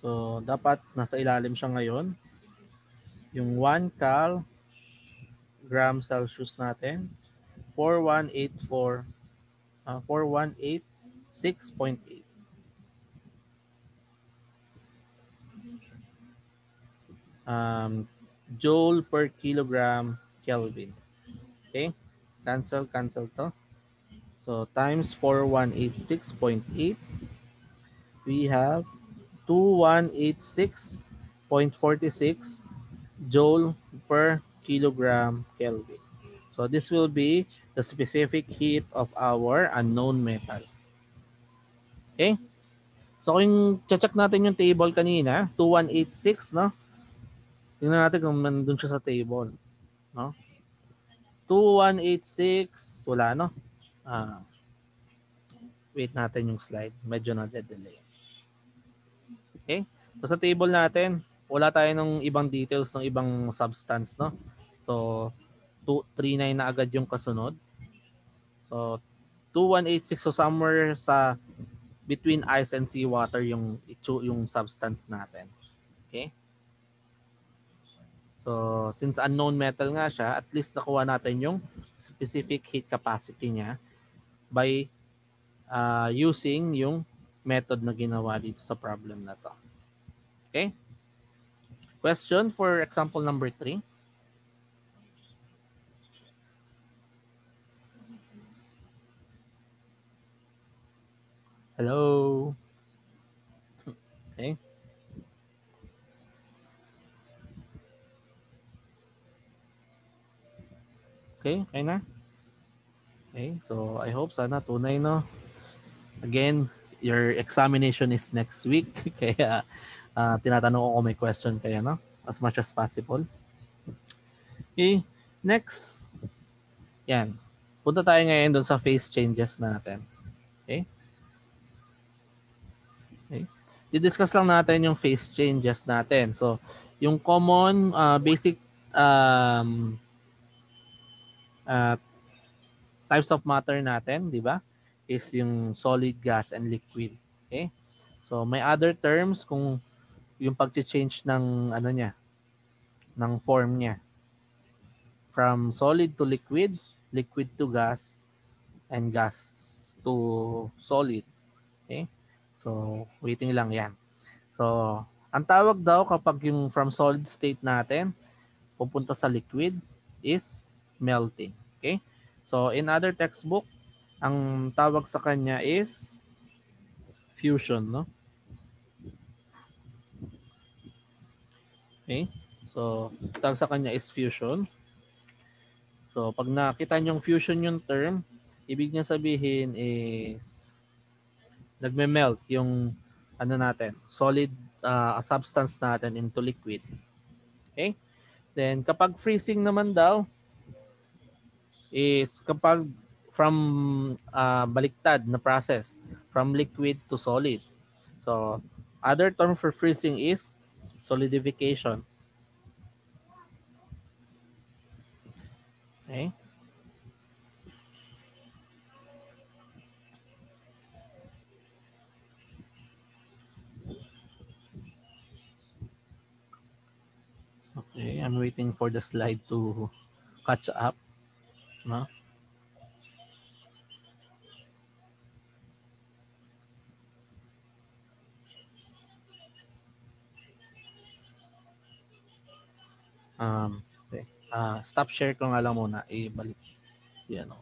Speaker 1: So dapat nasa ilalim siya ngayon. Yung 1 cal gram Celsius natin 4184 uh, 4186.8 um, joule per kilogram Kelvin. Okay? Cancel, cancel to. So times 4186.8, we have 2186.46 joule per kilogram Kelvin. So this will be the specific heat of our unknown metals. Okay? So kung check natin yung table kanina, 2186, no? Tingnan natin kung nandun siya sa table. No? 2186, wala no? Ah, wait natin yung slide. Medyo na-delay. Okay? So sa table natin, wala tayo ng ibang details ng ibang substance, no? So 239 na agad yung kasunod. So 2186 so somewhere sa between ice and seawater yung yung substance natin. Okay? So, since unknown metal nga siya, at least nakuha natin yung specific heat capacity niya by uh, using yung method na ginawa dito sa problem na to. Okay? Question for example number 3. Hello? Okay. Okay, okay na? Okay, so I hope sana tunay, no? Again, your examination is next week. *laughs* Kaya uh, tinatanong ko kung may question kayo, no? As much as possible. Okay, next. Yan. Punta tayo ngayon doon sa phase changes natin. Okay? Okay. I-discuss lang natin yung phase changes natin. So, yung common uh, basic um, uh, types of matter natin, di ba? Is yung solid, gas, and liquid. Okay? So, may other terms kung yung pag-change ng ano niya, ng form niya. From solid to liquid, liquid to gas, and gas to solid. Okay? So, waiting lang yan. So, ang tawag daw kapag yung from solid state natin, pupunta sa liquid, is melting. Okay? So, in other textbook, ang tawag sa kanya is fusion, no? Okay? So, tawag sa kanya is fusion. So, pag nakita niyong fusion yung term, ibig niya sabihin is nagme-melt yung ano natin, solid uh, substance natin into liquid. Okay? Then, kapag freezing naman daw, is kapag from uh, baliktad na process, from liquid to solid. So, other term for freezing is solidification. Okay. Okay, I'm waiting for the slide to catch up. No? Um, okay. Ah, stop share ko nga lang muna. Ibalik. Yan o.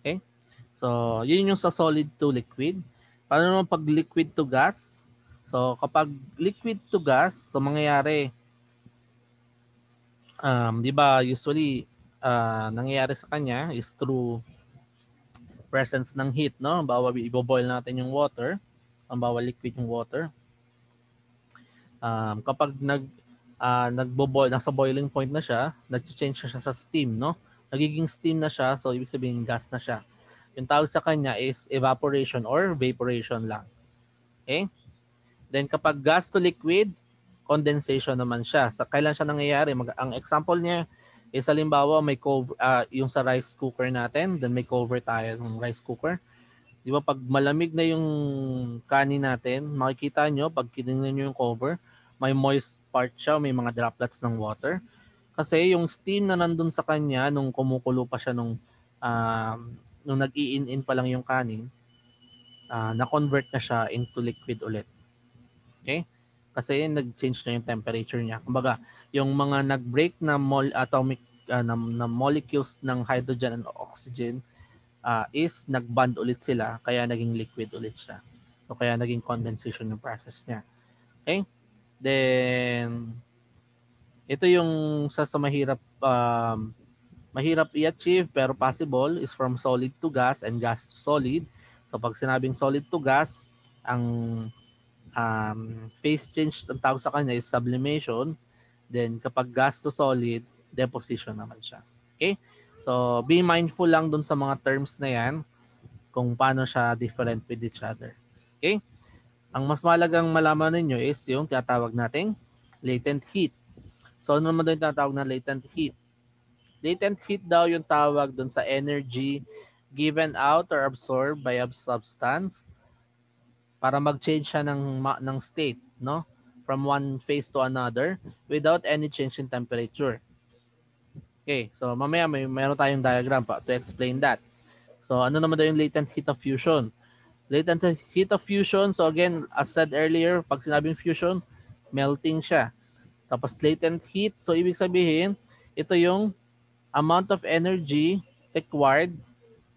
Speaker 1: Okay? So, yun yung sa solid to liquid. Paano naman pag liquid to gas? So, kapag liquid to gas, so mangyayari, um, di ba usually uh, nangyayari sa kanya is through presence ng heat, no? Bawa i-boil natin yung water, ang bawa liquid yung water. Um, kapag nag uh, nagbo-boil, nasa boiling point na siya, nag-change siya sa steam, no? Nagiging steam na siya, so ibig sabihin gas na siya. Yung tawag sa kanya is evaporation or vaporation lang. Okay? Then kapag gas to liquid, condensation naman siya. Sa kailan siya nangyayari? Mag, ang example niya is halimbawa may cover uh, yung sa rice cooker natin, then may cover tayo ng rice cooker. Di ba pag malamig na yung kanin natin, makikita nyo pag kinignan nyo yung cover, may moist part siya, may mga droplets ng water. Kasi yung steam na nandun sa kanya nung kumukulo pa siya nung um, nung nag-i-in-in pa lang yung kanin, uh, na-convert na siya into liquid ulit. Okay? Kasi nag-change na yung temperature niya. Kumbaga, yung mga nag-break na mol atomic uh, na, na molecules ng hydrogen and oxygen uh, is nag-bond ulit sila kaya naging liquid ulit siya. So kaya naging condensation yung process niya. Okay? Then ito yung sa, sa mahirap um, mahirap i-achieve pero possible is from solid to gas and gas to solid. So pag sinabing solid to gas, ang um, phase change ang tawag sa kanya is sublimation. Then kapag gas to solid, deposition naman siya. Okay? So be mindful lang dun sa mga terms na yan kung paano siya different with each other. Okay? Ang mas malagang malaman ninyo is yung tinatawag nating latent heat. So ano naman doon tinatawag na latent heat? Latent heat daw yung tawag doon sa energy given out or absorbed by a substance para mag-change siya ng, ng state, no? From one phase to another without any change in temperature. Okay, so mamaya may meron tayong diagram pa to explain that. So ano naman daw yung latent heat of fusion? Latent heat of fusion, so again, as said earlier, pag sinabing fusion, melting siya. Tapos latent heat, so ibig sabihin, ito yung amount of energy required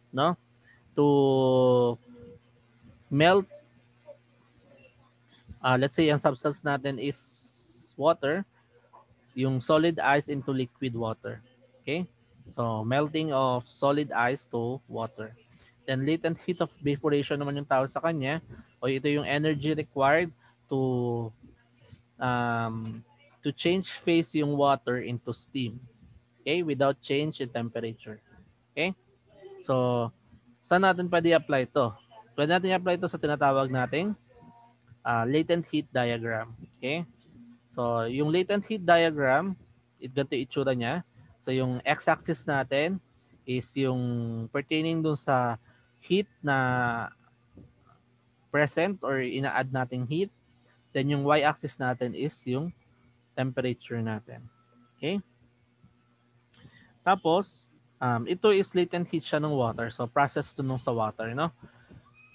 Speaker 1: no to melt uh, let's say ang substance natin is water yung solid ice into liquid water okay so melting of solid ice to water then latent heat of evaporation naman yung tawag sa kanya o ito yung energy required to um, to change phase yung water into steam Okay? Without change in temperature. Okay? So, saan natin pwede apply ito? Pwede natin i-apply ito sa tinatawag nating uh, latent heat diagram. Okay? So, yung latent heat diagram, it ganito itsura niya. So, yung x-axis natin is yung pertaining dun sa heat na present or ina-add nating heat. Then yung y-axis natin is yung temperature natin. Okay? Tapos, um, ito is latent heat siya ng water. So, process to nung sa water, no?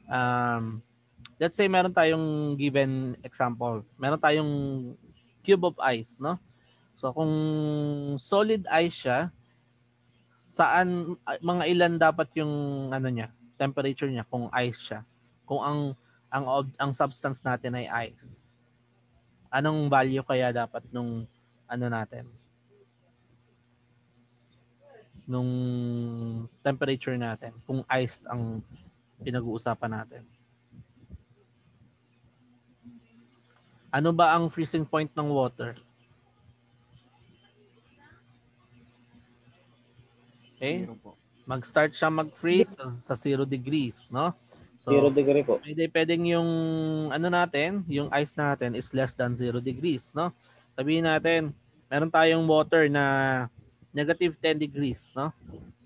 Speaker 1: Um, let's say meron tayong given example. Meron tayong cube of ice, no? So, kung solid ice siya, saan, mga ilan dapat yung, ano niya, temperature niya, kung ice siya. Kung ang, ang, ang substance natin ay ice. Anong value kaya dapat nung, ano natin, nung temperature natin kung ice ang pinag-uusapan natin. Ano ba ang freezing point ng water? Okay? Mag-start siya mag-freeze sa 0 degrees, no?
Speaker 3: So, 0 degree po.
Speaker 1: Pwede pwedeng yung ano natin, yung ice natin is less than 0 degrees, no? Sabihin natin, meron tayong water na negative 10 degrees, no?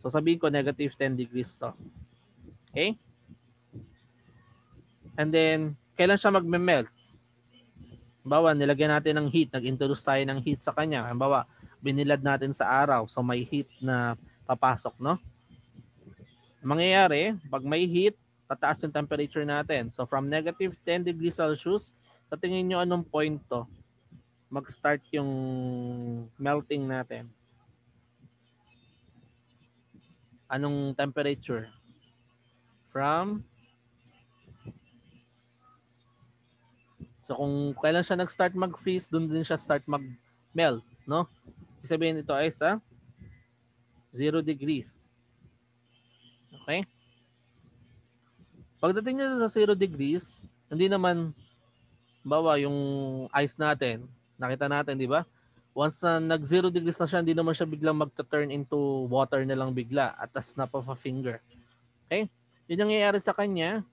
Speaker 1: So sabihin ko negative 10 degrees to. Okay? And then, kailan siya magme-melt? Halimbawa, nilagyan natin ng heat, nag-introduce tayo ng heat sa kanya. Halimbawa, binilad natin sa araw, so may heat na papasok, no? Mangyayari, pag may heat, tataas yung temperature natin. So from negative 10 degrees Celsius, sa tingin nyo anong point to? Mag-start yung melting natin. Anong temperature? From So kung kailan siya nag-start mag-freeze, doon din siya start mag-melt, no? Ibig sabihin ito ay sa 0 degrees. Okay? Pagdating nyo sa 0 degrees, hindi naman bawa yung ice natin, nakita natin, di ba? Once na nag 0 degrees na siya, hindi naman siya biglang magta-turn into water na lang bigla at a snap of a finger. Okay? Yun ang nangyayari sa kanya.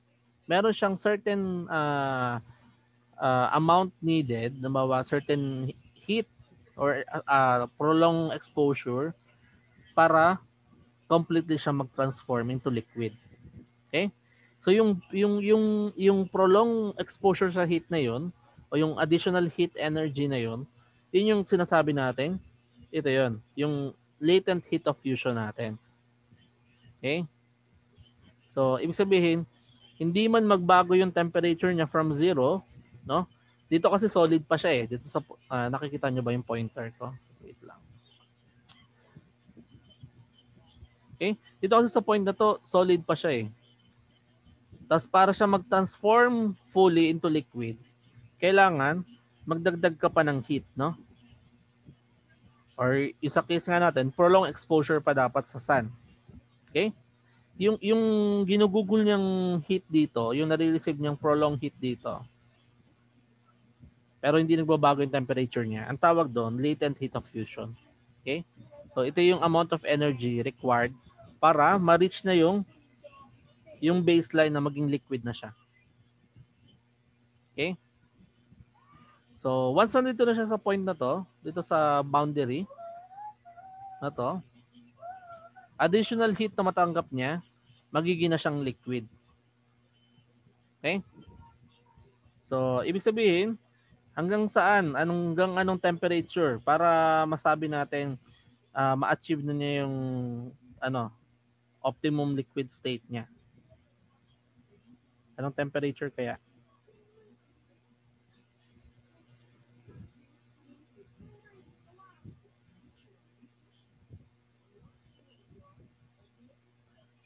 Speaker 1: Meron siyang certain uh, uh, amount needed, na bawa certain heat or uh, prolonged exposure para completely siya mag-transform into liquid. Okay? So yung yung yung yung prolonged exposure sa heat na yon o yung additional heat energy na yon, yun yung sinasabi natin. Ito yon, yung latent heat of fusion natin. Okay? So ibig sabihin, hindi man magbago yung temperature niya from zero, no? Dito kasi solid pa siya eh. Dito sa uh, nakikita niyo ba yung pointer ko? Wait lang. Okay? Dito kasi sa point na to, solid pa siya eh. Tapos para siya mag-transform fully into liquid, kailangan magdagdag ka pa ng heat, no? Or isa case nga natin, prolonged exposure pa dapat sa sun. Okay? Yung yung ginugugol niyang heat dito, yung nare-receive niyang prolonged heat dito. Pero hindi nagbabago yung temperature niya. Ang tawag doon, latent heat of fusion. Okay? So ito yung amount of energy required para ma-reach na yung yung baseline na maging liquid na siya. Okay? So, once nandito na siya sa point na to, dito sa boundary na to, additional heat na matanggap niya, magiging na siyang liquid. Okay? So, ibig sabihin, hanggang saan, anong, hanggang anong temperature para masabi natin uh, ma-achieve na niya yung ano, optimum liquid state niya. Anong temperature kaya?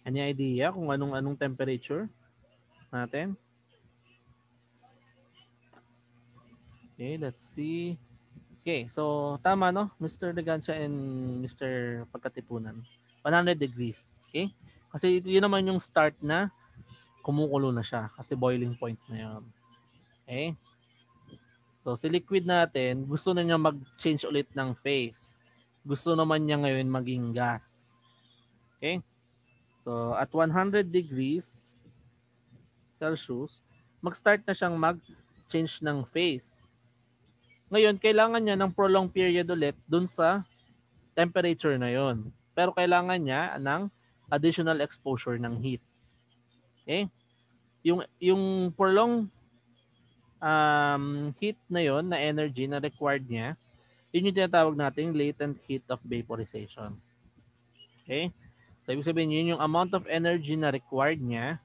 Speaker 1: Any idea kung anong anong temperature natin? Okay, let's see. Okay, so tama no, Mr. Legancia and Mr. Pagkatipunan. 100 degrees. Okay? Kasi ito yun naman yung start na kumukulo na siya kasi boiling point na yun. Okay? So, si liquid natin, gusto na niya mag-change ulit ng phase. Gusto naman niya ngayon maging gas. Okay? So, at 100 degrees Celsius, mag-start na siyang mag-change ng phase. Ngayon, kailangan niya ng prolonged period ulit dun sa temperature na yon. Pero kailangan niya ng additional exposure ng heat. Okay? yung yung prolong um, heat na yon na energy na required niya, yun yung tinatawag nating latent heat of vaporization. Okay? So, ibig sabihin, yun yung amount of energy na required niya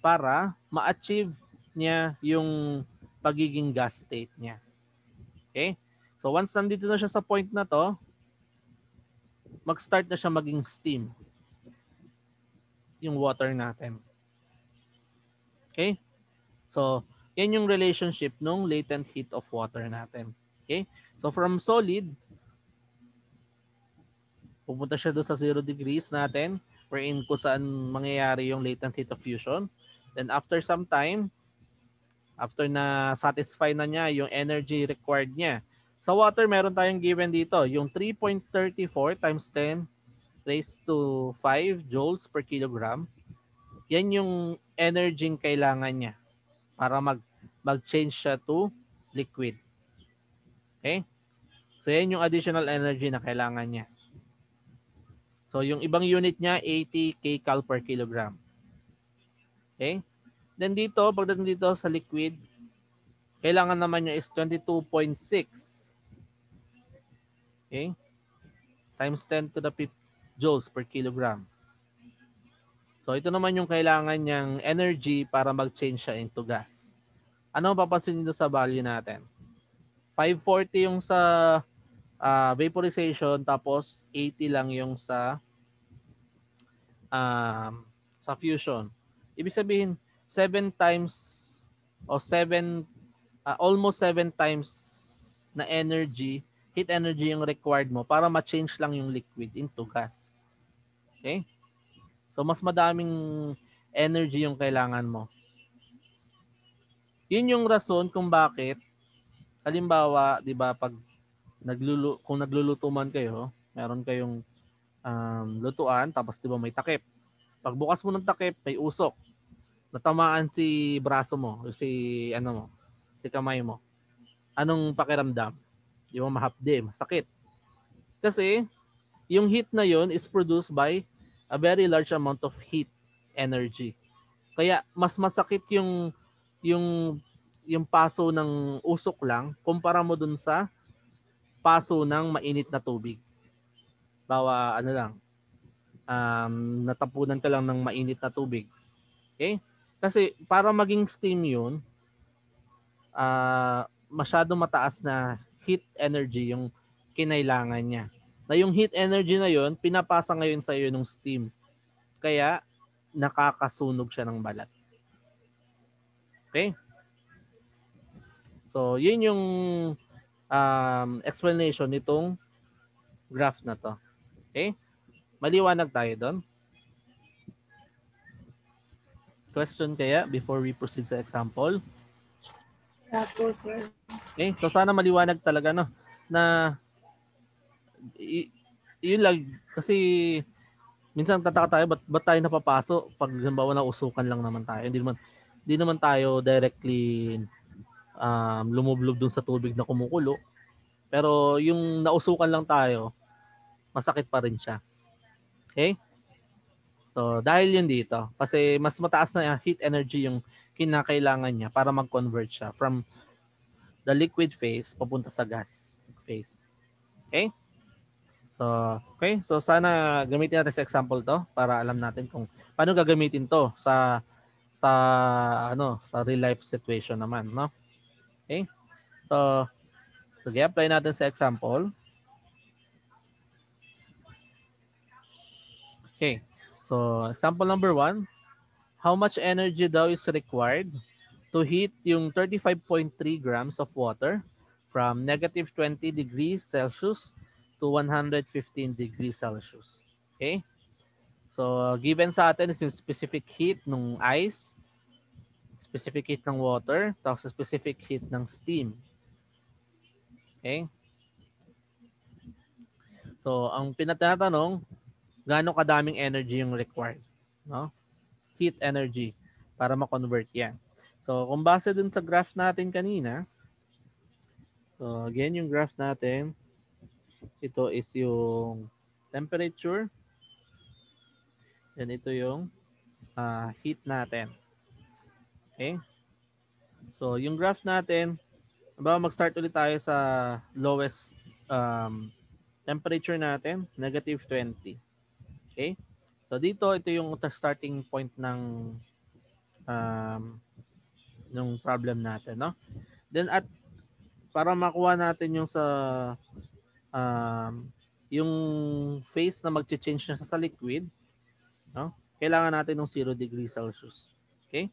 Speaker 1: para ma-achieve niya yung pagiging gas state niya. Okay? So, once nandito na siya sa point na to, mag-start na siya maging steam yung water natin. Okay? So, yan yung relationship nung latent heat of water natin. Okay? So, from solid, pupunta siya doon sa 0 degrees natin wherein kung saan mangyayari yung latent heat of fusion. Then after some time, after na satisfy na niya yung energy required niya. Sa water, meron tayong given dito, yung 3.34 times 10 raised to 5 joules per kilogram. Yan yung energy kailangan niya para mag mag-change siya to liquid. Okay? So yan yung additional energy na kailangan niya. So yung ibang unit niya 80 kcal per kilogram. Okay? Then dito, pagdating dito sa liquid, kailangan naman niya is 22.6. Okay? Times 10 to the 5 joules per kilogram. So ito naman yung kailangan niyang energy para mag-change siya into gas. Ano mapapansin niyo sa value natin? 540 yung sa uh, vaporization tapos 80 lang yung sa um, sa fusion. Ibig sabihin 7 times o 7 uh, almost 7 times na energy, heat energy yung required mo para ma-change lang yung liquid into gas. Okay? So mas madaming energy yung kailangan mo. Yun yung rason kung bakit halimbawa, 'di ba, pag naglulu kung nagluluto man kayo, meron kayong um, lutuan tapos 'di ba may takip. Pagbukas mo ng takip, may usok. Natamaan si braso mo, si ano mo, si kamay mo. Anong pakiramdam? Di mahapdi, masakit. Kasi yung heat na yon is produced by a very large amount of heat energy. Kaya mas masakit yung yung yung paso ng usok lang kumpara mo dun sa paso ng mainit na tubig. Bawa ano lang, um, natapunan ka lang ng mainit na tubig. Okay? Kasi para maging steam yun, uh, masyado mataas na heat energy yung kinailangan niya. Na yung heat energy na yon pinapasa ngayon sa iyo ng steam. Kaya nakakasunog siya ng balat. Okay? So, yun yung um, explanation nitong graph na to. Okay? Maliwanag tayo doon. Question kaya before we proceed sa example?
Speaker 2: Opo, sir.
Speaker 1: Okay, so sana maliwanag talaga no na y- yun lang kasi minsan tataka tayo ba't, ba't tayo napapasok pag halimbawa na usukan lang naman tayo. Hindi naman hindi naman tayo directly um, lumublob dun sa tubig na kumukulo. Pero yung nausukan lang tayo, masakit pa rin siya. Okay? So, dahil yun dito, kasi mas mataas na heat energy yung kinakailangan niya para mag-convert siya from the liquid phase papunta sa gas phase. Okay? So, okay. So, sana gamitin natin sa example to para alam natin kung paano gagamitin to sa sa ano, sa real life situation naman, no? Okay? So, sige, apply natin sa example. Okay. So, example number one, how much energy daw is required to heat yung 35.3 grams of water from negative 20 degrees Celsius to 115 degrees Celsius. Okay? So, given sa atin is yung specific heat ng ice, specific heat ng water, tapos specific heat ng steam. Okay? So, ang pinatatanong, gaano kadaming energy yung required, no? Heat energy para ma-convert 'yan. So, kung base dun sa graph natin kanina, so again, yung graph natin, ito is yung temperature, and ito yung uh, heat natin. Okay? So, yung graph natin, ba mag-start ulit tayo sa lowest um, temperature natin, negative 20. Okay? So dito ito yung starting point ng um ng problem natin, no? Then at para makuha natin yung sa um yung phase na magche-change na sa liquid, no? Kailangan natin ng 0 degree Celsius. Okay?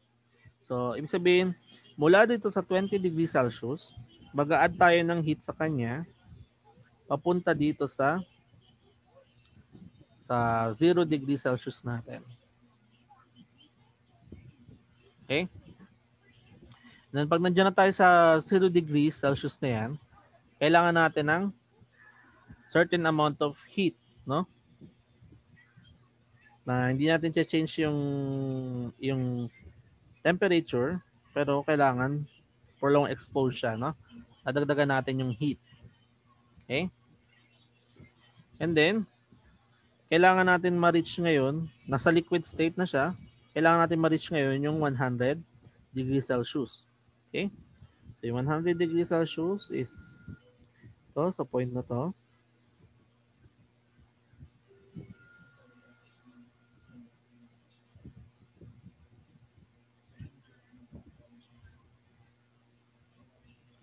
Speaker 1: So, ibig sabihin, mula dito sa 20 degree Celsius, mag-add tayo ng heat sa kanya papunta dito sa sa 0 degree Celsius natin. Okay? Then pag nandiyan na tayo sa 0 degree Celsius na yan, kailangan natin ng certain amount of heat, no? Na hindi natin change yung yung temperature, pero kailangan for long exposure siya, no? Nadagdagan natin yung heat. Okay? And then, kailangan natin ma-reach ngayon, nasa liquid state na siya, kailangan natin ma-reach ngayon yung 100 degrees Celsius. Okay? So, yung 100 degrees Celsius is to sa point na to.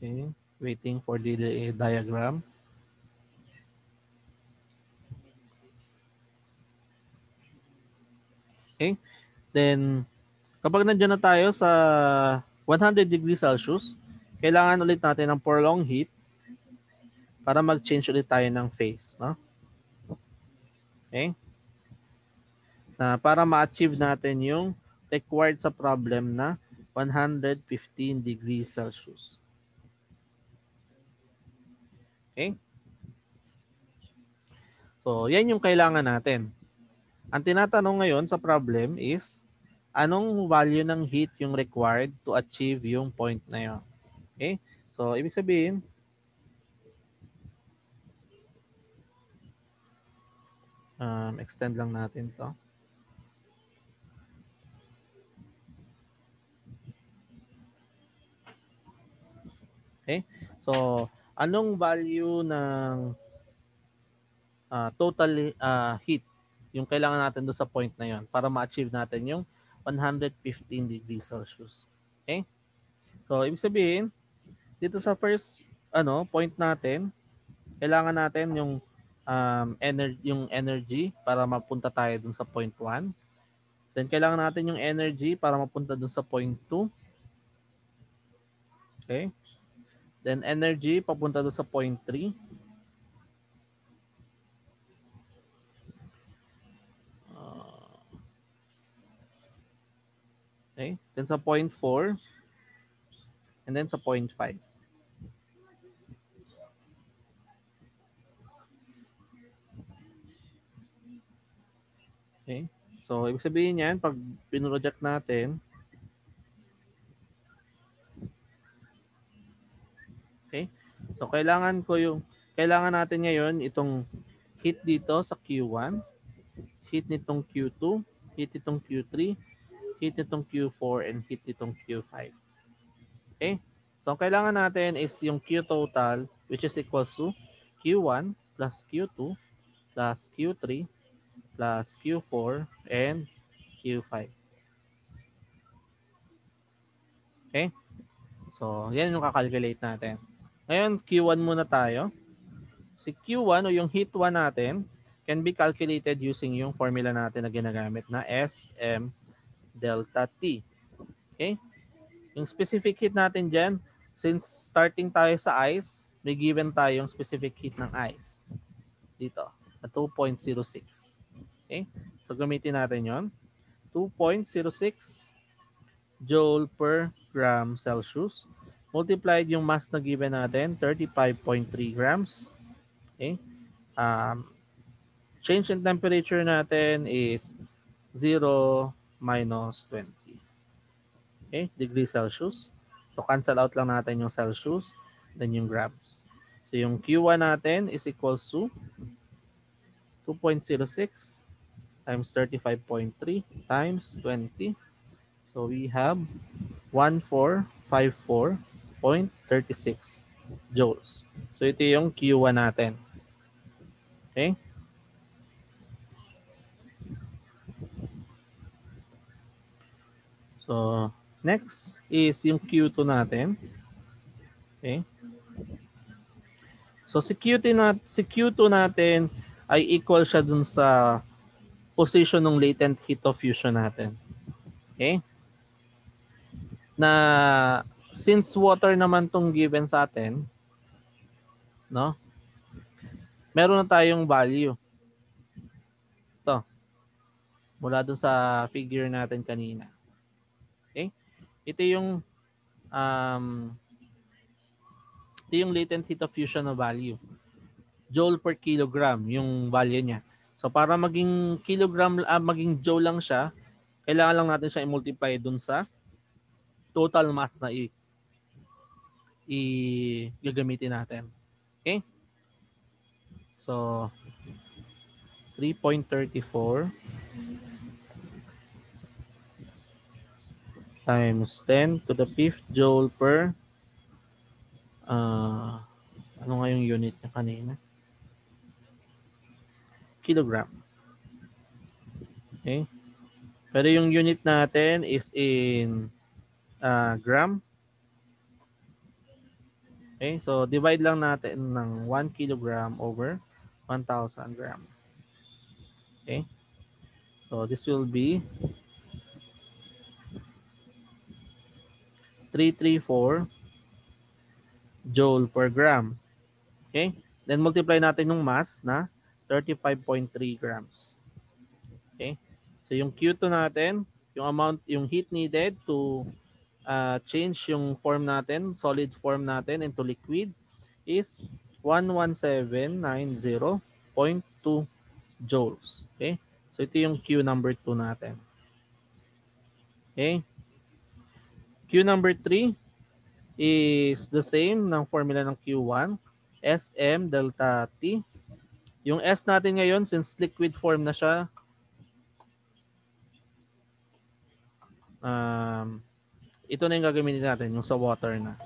Speaker 1: Okay, waiting for the diagram. Okay, then kapag nandiyan na tayo sa 100 degrees Celsius, kailangan ulit natin ng prolonged heat para mag-change ulit tayo ng phase. No? Okay? Na para ma-achieve natin yung required sa problem na 115 degrees Celsius. Okay? So, yan yung kailangan natin. Ang tinatanong ngayon sa problem is, anong value ng heat yung required to achieve yung point na yun? Okay? So, ibig sabihin, um, extend lang natin to. Okay? So, anong value ng uh, total uh, heat yung kailangan natin doon sa point na yon para ma-achieve natin yung 115 degrees Celsius. Okay? So, ibig sabihin, dito sa first ano point natin, kailangan natin yung um, energy yung energy para mapunta tayo dun sa point 1. Then kailangan natin yung energy para mapunta dun sa point 2. Okay? Then energy papunta doon sa point 3. Okay. Then sa point 4. And then sa point 5. Okay. So, ibig sabihin yan, pag pinroject natin, Okay? So kailangan ko yung kailangan natin ngayon itong hit dito sa Q1, hit nitong Q2, hit nitong Q3, hit nitong Q4 and hit nitong Q5. Okay? So ang kailangan natin is yung Q total which is equals to Q1 plus Q2 plus Q3 plus Q4 and Q5. Okay? So, yan yung kakalculate natin. Ngayon, Q1 muna tayo. Si Q1 o yung heat 1 natin can be calculated using yung formula natin na ginagamit na SM delta T. Okay? Yung specific heat natin dyan, since starting tayo sa ice, may given tayong specific heat ng ice. Dito, na 2.06. Okay? So, gamitin natin yon 2.06 joule per gram Celsius multiplied yung mass na given natin, 35.3 grams. Okay? Um, change in temperature natin is 0 minus 20. Okay? Degree Celsius. So, cancel out lang natin yung Celsius, then yung grams. So, yung Q1 natin is equals to 2.06 times 35.3 times 20. So, we have 1454 0.36 joules. So ito yung Q1 natin. Okay? So, next is yung Q2 natin. Okay? So, si Q2, na, si Q2 natin ay equal siya dun sa position ng latent heat of fusion natin. Okay? Na since water naman tong given sa atin, no? Meron na tayong value. Ito. Mula dun sa figure natin kanina. Ito yung um, ito yung latent heat of fusion na value. Joule per kilogram yung value niya. So para maging kilogram, uh, maging joule lang siya, kailangan lang natin siya i-multiply dun sa total mass na i- i-gagamitin natin. Okay? So 3.34 times 10 to the fifth joule per uh, ano nga yung unit niya kanina? Kilogram. Okay? Pero yung unit natin is in uh, gram. Okay? So, divide lang natin ng 1 kilogram over 1,000 gram. Okay? So, this will be 334 joule per gram. Okay? Then multiply natin yung mass na 35.3 grams. Okay? So yung Q2 natin, yung amount, yung heat needed to uh, change yung form natin, solid form natin into liquid is 11790.2 joules. Okay? So ito yung Q number 2 natin. Okay? Q number 3 is the same ng formula ng Q1, SM delta T. Yung S natin ngayon, since liquid form na siya, um, ito na yung gagamitin natin, yung sa water na.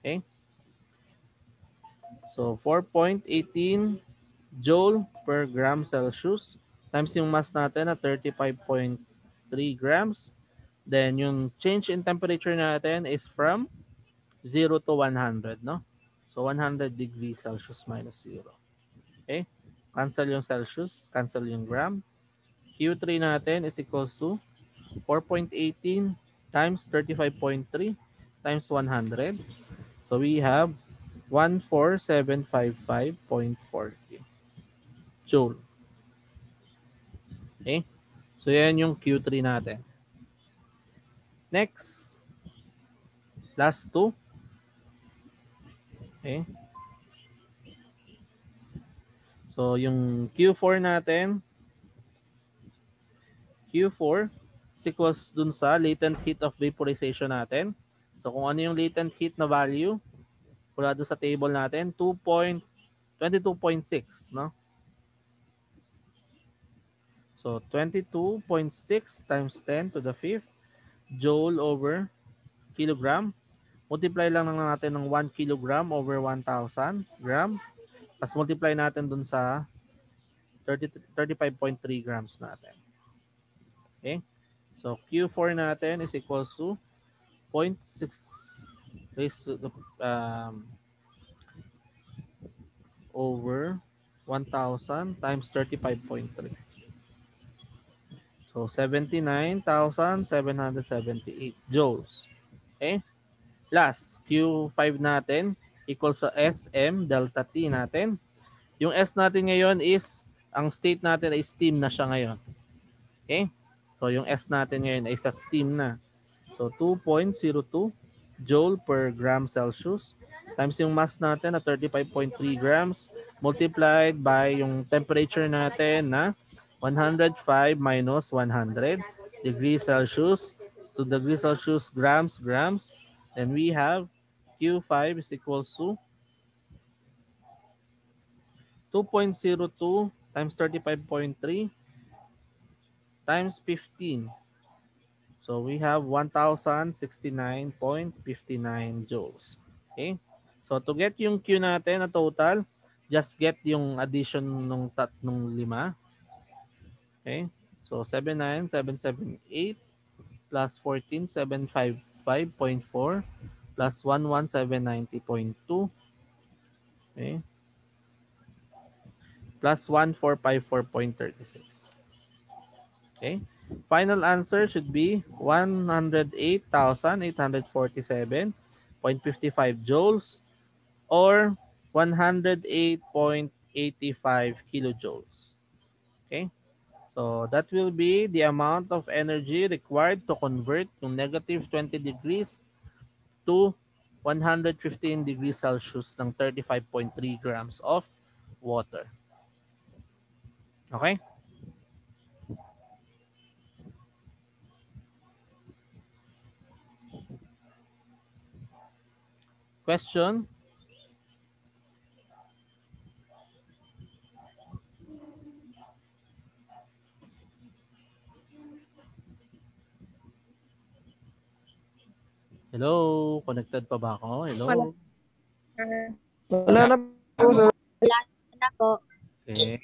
Speaker 1: Okay? So, 4.18 joule per gram Celsius times yung mass natin na 35.3 grams. Then, yung change in temperature natin is from 0 to 100, no? So, 100 degrees Celsius minus 0. Okay? Cancel yung Celsius, cancel yung gram. Q3 natin is equals to 4.18 times 35.3 times 100. So, we have 14755.40 joule. Okay? So, yan yung Q3 natin. Next, last two. Okay. So, yung Q4 natin, Q4 is equals dun sa latent heat of vaporization natin. So, kung ano yung latent heat na value, mula doon sa table natin, 2.22.6, no? So, 22.6 times 10 to the fifth joule over kilogram. Multiply lang lang natin ng 1 kilogram over 1,000 gram. Tapos multiply natin dun sa 30, 35.3 grams natin. Okay? So, Q4 natin is equals to 0.6 raised to um, over 1,000 times 35.3. So, 79,778 joules. Okay? Plus, Q5 natin equals sa SM delta T natin. Yung S natin ngayon is, ang state natin ay steam na siya ngayon. Okay? So, yung S natin ngayon ay sa steam na. So, 2.02 joule per gram Celsius times yung mass natin na 35.3 grams multiplied by yung temperature natin na 105 minus 100 degrees Celsius. To degrees Celsius grams grams. Then we have Q5 is equals to 2.02 times 35.3 times 15 so we have 1069.59 joules. Okay? So to get yung Q natin na total just get yung addition nung tatlong lima Okay? So 79778 plus 14755.4 plus 11790.2 okay? plus 1454.36. Okay? Final answer should be 108,847.55 joules or 108.85 kilojoules. Okay? So that will be the amount of energy required to convert yung negative 20 degrees to 115 degrees Celsius ng 35.3 grams of water. Okay? Question? Hello, connected pa ba ako? Hello.
Speaker 2: Wala. Sir.
Speaker 3: Wala na po, sir.
Speaker 2: Na po.
Speaker 1: Okay.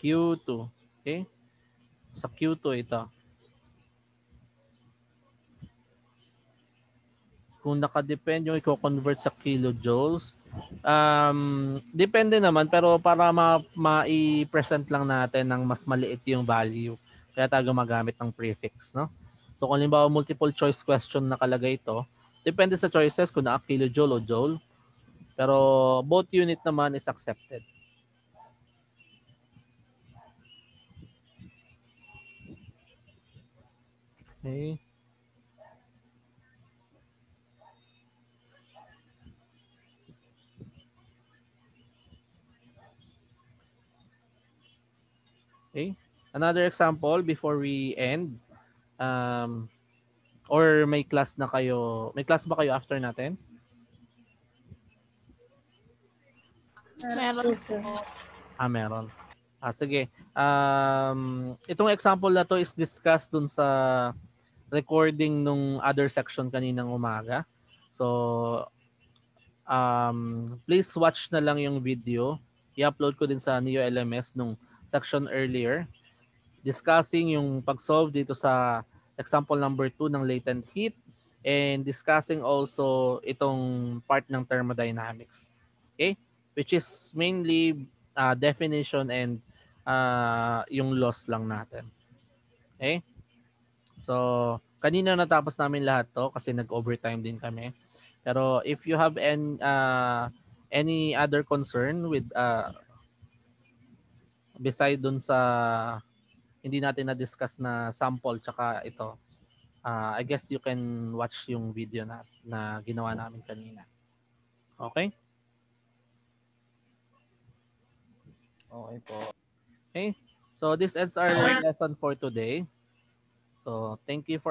Speaker 1: Q2. Okay? Sa Q2 ito. Kung nakadepend yung i-convert sa kilojoules, um, depende naman pero para ma- ma-present lang natin ng mas maliit yung value. Kaya tayo gumagamit ng prefix, no? So kung limbawa multiple choice question nakalagay ito, depende sa choices kung na kilojoule o joule. Pero both unit naman is accepted. Okay. Okay. Another example before we end. Um, or may class na kayo. May class ba kayo after natin?
Speaker 2: Meron.
Speaker 1: Ah, meron. Ah, sige. Um, itong example na to is discussed dun sa recording nung other section kaninang umaga. So, um, please watch na lang yung video. I-upload ko din sa Neo LMS nung section earlier discussing yung pag-solve dito sa example number 2 ng latent heat and discussing also itong part ng thermodynamics. Okay? Which is mainly uh, definition and uh, yung loss lang natin. Okay? So, kanina natapos namin lahat to kasi nag-overtime din kami. Pero if you have any, uh, any other concern with uh, beside dun sa hindi natin na-discuss na sample tsaka ito, uh, I guess you can watch yung video na, na ginawa namin kanina. Okay?
Speaker 3: Okay po.
Speaker 1: Okay. So this ends our lesson for today. So thank you for